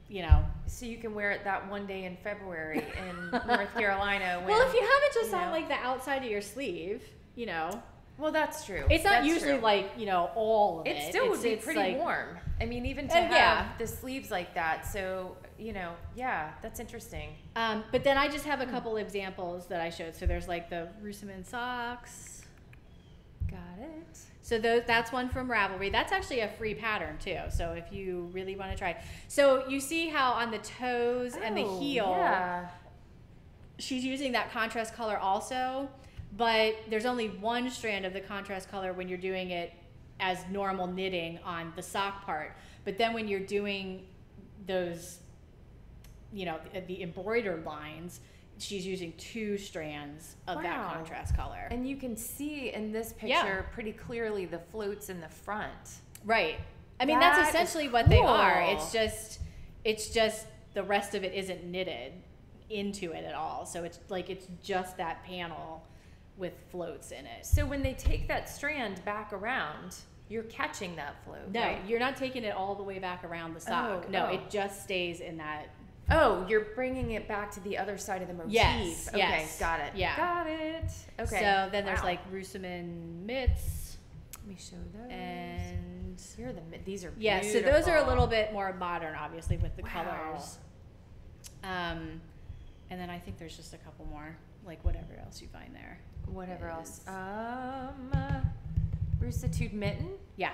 you know. So you can wear it that one day in February in North Carolina. When, well, if you have it just you on know. like the outside of your sleeve, you know, Well, that's true. it's not That's usually true. like you know all of it. It still would be pretty like- warm. I mean, even to Uh, have yeah. the sleeves like that. So, you know, yeah, that's interesting. Um, but then I just have a couple examples that I showed. So there's like the Roosimine socks. Got it. So those, that's one from Ravelry. That's actually a free pattern too. So if you really want to try, so you see how on the toes and the Oh, heel, Yeah. she's using that contrast color also, but there's only one strand of the contrast color when you're doing it as normal knitting on the sock part. But then when you're doing those, you know, the, the embroidered lines, she's using two strands of that contrast color. And you can see in this picture Yeah. pretty clearly the floats in the front. Right. I mean, That that's essentially what they are. It's just, it's just the rest of it isn't knitted into it at all. So it's like it's just that panel with floats in it. So when they take that strand back around, you're catching that float. No, right? you're not taking it all the way back around the sock. Oh, no, oh. it just stays in that. Oh, you're bringing it back to the other side of the motif. Yes, Okay, yes. got it. Yeah. Got it. Okay. So then there's Wow. like Roosimine mitts Let me show those. and here are the these are yeah. So those are a little bit more modern, obviously, with the Wow. colors. Um, and then I think there's just a couple more, like whatever else you find there. whatever else. Um, uh, Roositud mitten, Yeah.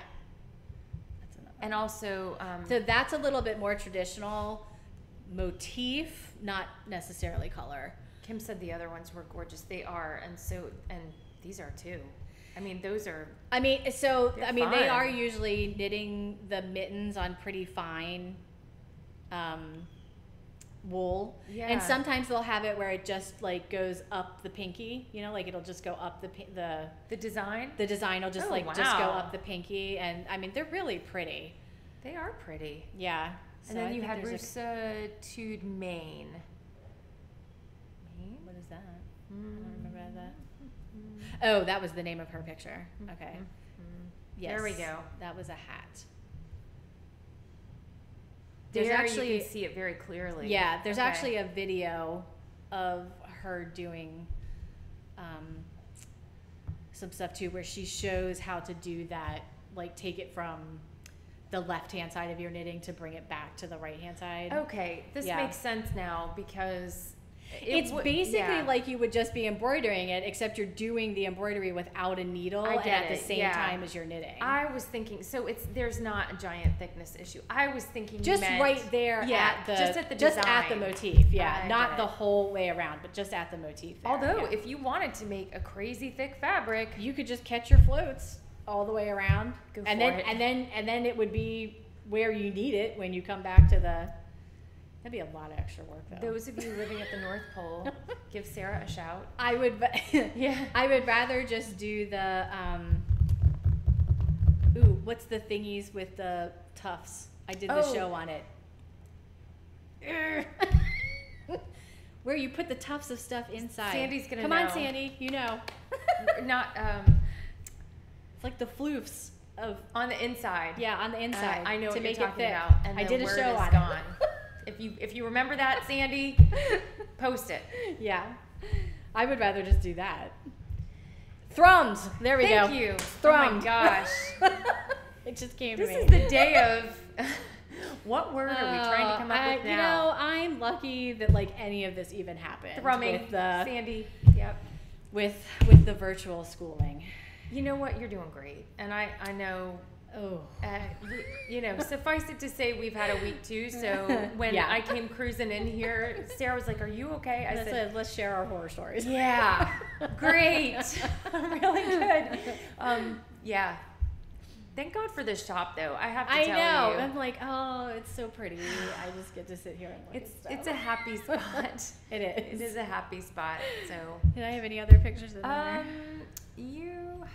That's another. and also um, So that's a little bit more traditional motif, not necessarily color. Kim said the other ones were gorgeous. They are, and so and these are too. I mean, those are I mean, so I mean, they are usually knitting the mittens on pretty fine um, wool, yeah. and sometimes they'll have it where it just like goes up the pinky. You know, like it'll just go up the the the design. the design will just Oh, like just go up the pinky, and I mean they're really pretty. They are pretty. Yeah. And So I then you had Roositud Maine. Maine. What is that? I Mm. don't remember that. Oh, that was the name of her picture. Okay. Mm. Yes. There we go. That was a hat. There There's actually you can see it very clearly. Yeah, there's Okay. actually a video of her doing um, some stuff too, where she shows how to do that, like take it from the left hand side of your knitting to bring it back to the right hand side. Okay, this Yeah. makes sense now because It it's would- basically yeah. like you would just be embroidering it, except you're doing the embroidery without a needle and at the same yeah. time as you're knitting. I was thinking, so it's there's not a giant thickness issue. I was thinking just meant- right there yeah, at the just at the just at the motif, yeah, I not the whole way around, but just at the motif. There, Although, yeah. if you wanted to make a crazy thick fabric, you could just catch your floats all the way around, Go and for then it. and then and then it would be where you need it when you come back to the. That'd be a lot of extra work though. those of you living at the North Pole, give Sarah a shout. I would, Yeah. I would rather just do the um. Ooh, what's the thingies with the tufts? I did the Oh. show on it. Where you put the tufts of stuff inside. Sandi's gonna Come know. on, Sandi. You know. Not um, It's like the floofs of on the inside. yeah on the Uh, inside. I know to what make it thick. about. And I did a show on gone. it. if you if you remember that, Sandi, post it. yeah, I would rather just do that. Thrums. There we Thank go. Thank you. Thrum. Oh my gosh. it just came this is the day of. what word are we trying to Oh, come up I- with You know, I'm lucky that like any of this even happened. Thrumming. with the Sandi. Yep. with with the virtual schooling. You know what? You're doing great, and I I know. Oh, Uh, you know, suffice it to say, we've had a week too. So when Yeah. I came cruising in here, Sarah was like, "Are you okay?" I let's, said, let's share our horror stories. Yeah, great, really good. Um, yeah, thank God for this shop, though. I have to I tell know. you, I'm like, oh, it's so pretty. I just get to sit here and look it's at stuff. it's a happy spot. it is. it is a happy spot. So, Did I have any other pictures in there? um, you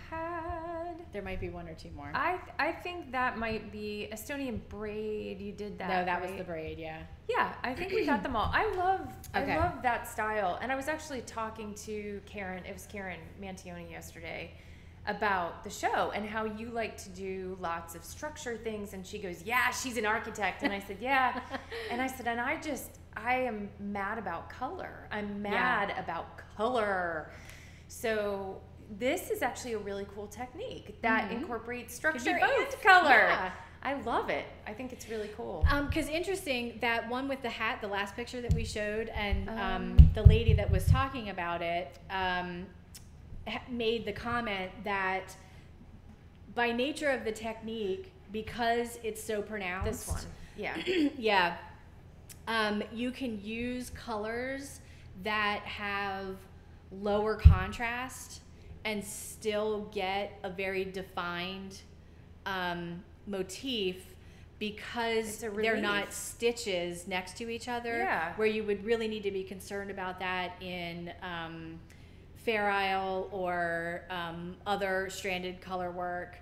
had. There might be one or two more. I I think that might be Estonian braid. You did that. no, that was the braid. Yeah. Yeah, I think we got them all. I love Okay. I love that style. And I was actually talking to Karen, it was Karen Mantioni yesterday about the show and how you like to do lots of structure things and she goes, "Yeah, she's an architect." And I said, "Yeah." and I said, "And I just I am mad about color. I'm Yeah. mad about color." So this is actually a really cool technique that Mhm. incorporates structure and color. Yeah. I love it. I think it's really cool. Um, because interesting that one with the hat, the last picture that we showed, and um, Um. the lady that was talking about it um, made the comment that by nature of the technique, because it's so pronounced, This one. Yeah. yeah, um, you can use colors that have lower contrast and still get a very defined um, motif because they're not stitches next to each other. Yeah. Where you would really need to be concerned about that in um, Fair Isle or um, other stranded color work.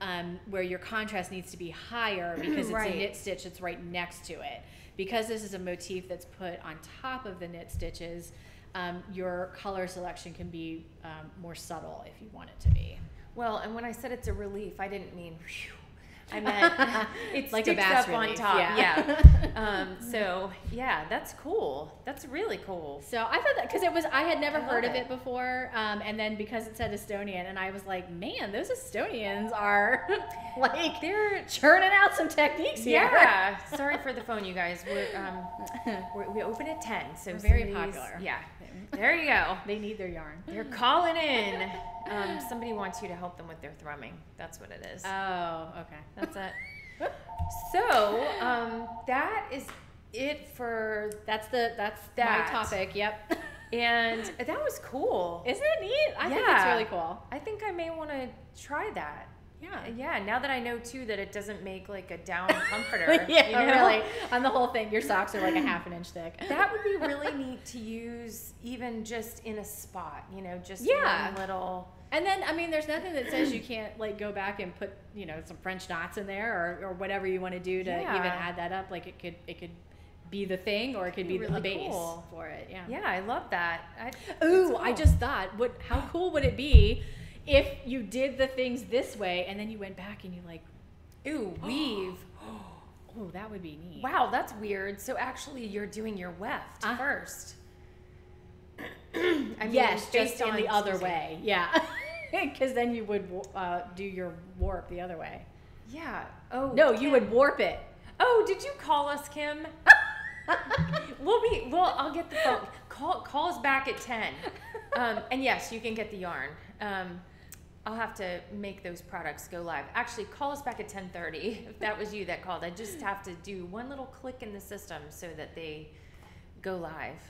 Um, where your contrast needs to be higher because it's Right. a knit stitch that's right next to it. Because this is a motif that's put on top of the knit stitches, um, your color selection can be um, more subtle if you want it to be. Well, and when I said it's a relief, I didn't mean phew. I meant it Like a sticks up on top. yeah. um, so yeah, that's cool. That's really cool. So I thought that because it was I had never I heard of it. it before, um, and then because it said Estonian, and I was like, man, those Estonians are like They're churning out some techniques here. yeah. Sorry for the phone, you guys. We're, um, we're we open at ten, so very popular. Yeah. There you go. They need their yarn. They're calling in. Um, somebody wants you to help them with their thrumming. That's what it is. Oh, okay. That's it. So um, that is it for That's the that's That. my topic. Yep. and that was cool. Isn't it neat? I think it's really cool. I think I may want to try that. Yeah. Yeah, now that I know too that it doesn't make like a down comforter. yeah, you know? really. On the whole thing, your socks are like a half an inch thick. That would be really neat to use even just in a spot, you know, just Yeah. one little. And then, I mean, there's nothing that says you can't like go back and put, you know, some French knots in there or, or whatever you want to do to Yeah. even add that up. Like it could, it could be the thing or it could be really a base cool. for it. Yeah. Yeah, I love that. I, Ooh, it's I just thought, what? How cool would it be if you did the things this way and then you went back and you like, Ooh, weave. oh, that would be neat. Wow, that's weird. So actually, you're doing your weft Uh. first. I mean, yes, based just in on- the other excuse me. way. Yeah. Because then you would uh, do your warp the other way. Yeah. Oh No, you would warp it. Oh, did you call us, Kim? we'll be. Well, I'll get the phone. call call us back at ten. Um, and yes, you can get the yarn. Um, I'll have to make those products go live. Actually, call us back at ten thirty if that was you that called. I just have to do one little click in the system so that they go live.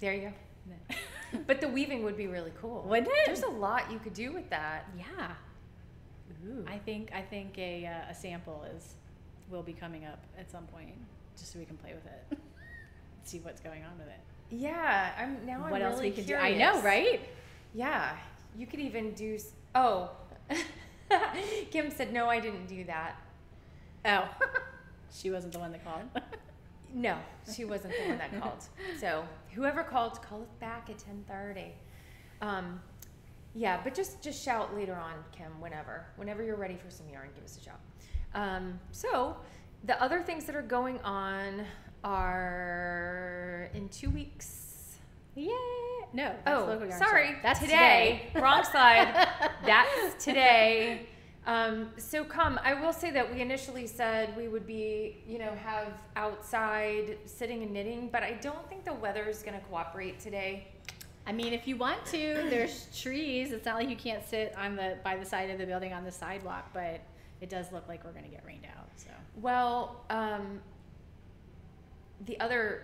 There you go. but the weaving would be really cool. Wouldn't it? There's a lot you could do with that. Yeah. Ooh. I think I think a uh, a sample is will be coming up at some point, just so we can play with it, see what's going on with it. yeah, I'm now. what I'm else really we can curious. do? I know, right? Yeah, you could even do. Oh, Kim said no. I didn't do that. Oh, she wasn't the one that called. No, she wasn't the one that called. So whoever called, call us back at ten thirty. Um, yeah, but just just shout later on, Kim. Whenever, whenever you're ready for some yarn, give us a shout. Um, so the other things that are going on are in two weeks. Yeah. No. Oh, sorry. That's today. Wrong slide. That's today. Um, so come. I will say that we initially said we would be, you know, have outside sitting and knitting, but I don't think the weather is going to cooperate today. I mean, if you want to, there's trees. It's not like you can't sit on the by the side of the building on the sidewalk, but it does look like we're going to get rained out. So Well, um, the other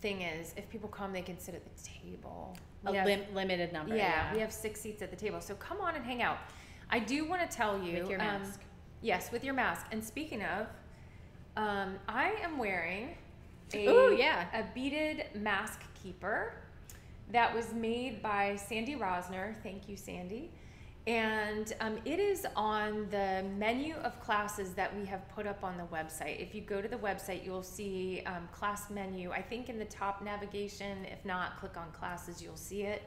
thing is, if people come, they can sit at the table. a have- lim- limited number. yeah, we have six seats at the table, so come on and hang out. I do want to tell you with your um. Yes, with your mask. And speaking of, um, I am wearing a, Ooh, yeah. a beaded mask keeper that was made by Sandi Rosner. Thank you, Sandi. And um, it is on the menu of classes that we have put up on the website. If you go to the website, you'll see um, class menu. I think in the top navigation. If not, click on classes, you'll see it.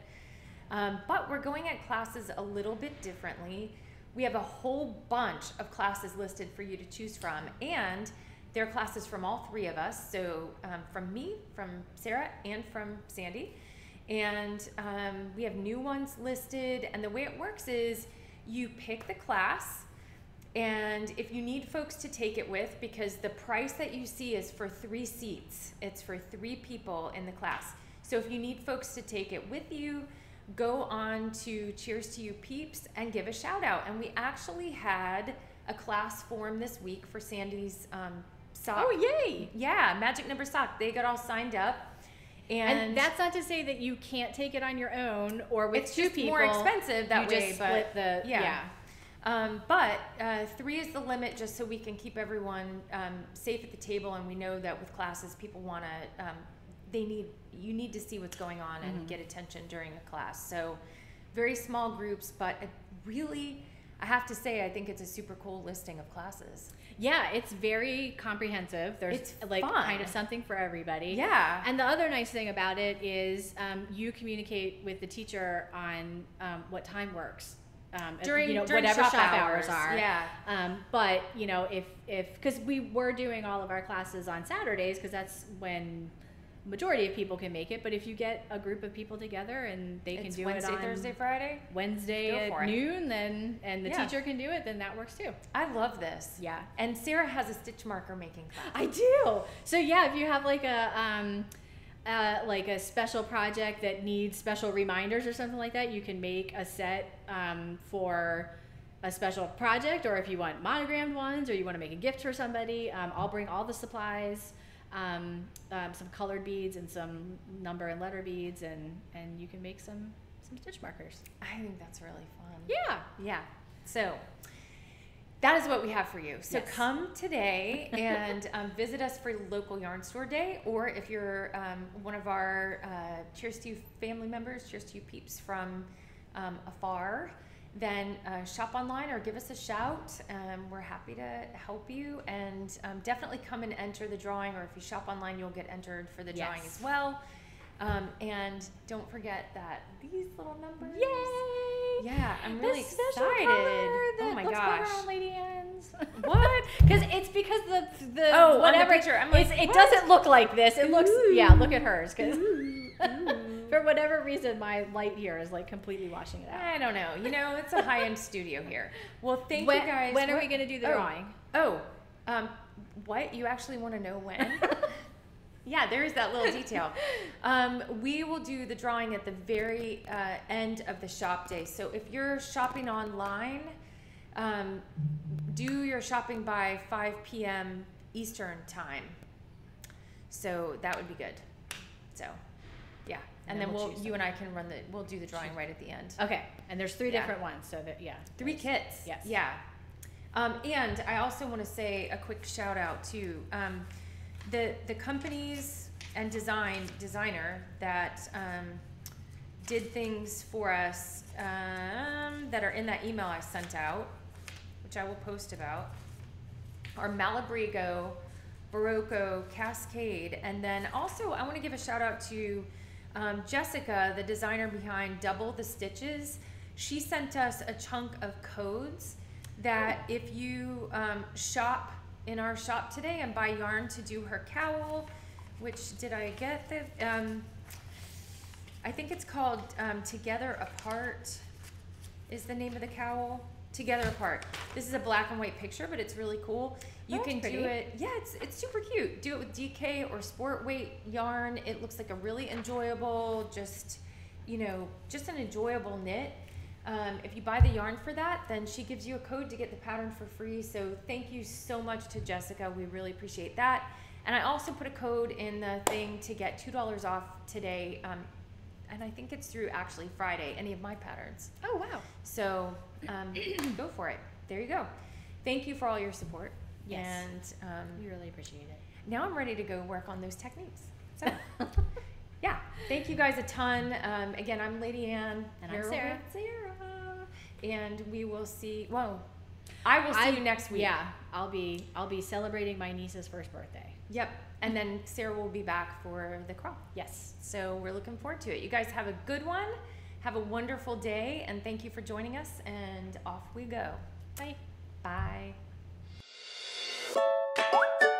Um, but we're going at classes a little bit differently. We have a whole bunch of classes listed for you to choose from, and they're classes from all three of us. So um, from me, from Sarah, and from Sandi. And um, we have new ones listed. And the way it works is you pick the class, and if you need folks to take it with, because the price that you see is for three seats, it's for three people in the class. So if you need folks to take it with you, go on to Cheers To Ewe Peeps and give a shout out. And we actually had a class form this week for Sandi's um, sock. Oh, yay! Yeah, Magic Number Sock. They got all signed up. And, And, that's not to say that you can't take it on your own or with it's two people. more expensive that you way, just but the yeah. yeah. Um, but uh, three is the limit, just so we can keep everyone um, safe at the table, and we know that with classes, people want to. Um, they need you need to see what's going on and Mhm. get attention during a class. So, very small groups, but really, I have to say, I think it's a super cool listing of classes. Yeah, it's very comprehensive. There's It's like fun. kind of something for everybody. Yeah, And the other nice thing about it is um, you communicate with the teacher on um, what time works. Um, during you know during whatever shop, shop, hours. are. Yeah, Um, but you know if if because we were doing all of our classes on Saturdays because that's when majority of people can make it. But if you get a group of people together and they can do Wednesday, it on Thursday, Friday. Wednesday at noon, then and the Yeah. teacher can do it, then that works too. I love this. Yeah. And Sarah has a stitch marker making class. I do. So yeah, if you have like a um, uh, like a special project that needs special reminders or something like that, you can make a set um, for a special project, or if you want monogrammed ones, or you want to make a gift for somebody. Um, I'll bring all the supplies, um, um, some colored beads and some number and letter beads, and and you can make some some stitch markers. I think that's really fun. Yeah. Yeah. So that is what we have for you. So Yes. come today and um, visit us for local yarn store day, or if you're um, one of our uh, Cheers To Ewe family members, Cheers To Ewe peeps from um, afar, then uh, shop online or give us a shout. Um, we're happy to help you, and um, definitely come and enter the drawing. Or if you shop online, you'll get entered for the drawing Yes. as well. Um, and don't forget that these little numbers. Yay! Yeah, I'm really excited. oh my gosh. Ladianne's. What? Because it's because the the Oh, on the whatever picture, I'm like, it doesn't look like this. It looks Ooh. yeah. Look at hers because. for whatever reason my light here is like completely washing it out. I don't know. You know, it's a high-end studio here. Well, thank when, you guys. When are What- we gonna do the oh, drawing? Oh, um, what? You actually want to know when? Yeah, there is that little detail. Um, we will do the drawing at the very uh, end of the shop day. So if you're shopping online, um, do your shopping by 5 p.m. Eastern time. So that would be good. So, and, And then then we'll we'll, you and I can run the we'll do the drawing right at the end. Okay, and there's three Yeah. different ones, so that yeah. Three kits. Yes. Yeah. Um, and I also want to say a quick shout out to um, the the companies and design designer that um, did things for us um, that are in that email I sent out, which I will post about, are Malabrigo, Berroco, Cascade, and then also I want to give a shout out to um, Jessica, the designer behind Double the Stitches. She sent us a chunk of codes that if you um, shop in our shop today and buy yarn to do her cowl, which did I get the? Um, I think it's called um, Together Apart is the name of the cowl. Together Apart. This is a black and white picture, but it's really cool. You can that's do it. Yeah, it's it's super cute. Do it with DK or sport weight yarn. It looks like a really enjoyable, just you know, just an enjoyable knit. Um, if you buy the yarn for that, then she gives you a code to get the pattern for free. So thank you so much to Jessica. We really appreciate that. And I also put a code in the thing to get two dollars off today. Um, and I think it's through actually Friday. Any of my patterns. Oh wow. So um, go for it. There you go. Thank you for all your support. Yes. And um, We really appreciate it. now I'm ready to go work on those techniques. So, yeah, thank you guys a ton. Um, again, I'm Ladianne. And I'm Sarah. Sarah. And we will see. Whoa. I will see I- you next week. Yeah, I'll be I'll be celebrating my niece's first birthday. Yep. And then Sarah will be back for the crawl. Yes. So we're looking forward to it. You guys have a good one. Have a wonderful day. And thank you for joining us. And off we go. Bye. Bye. Thank you.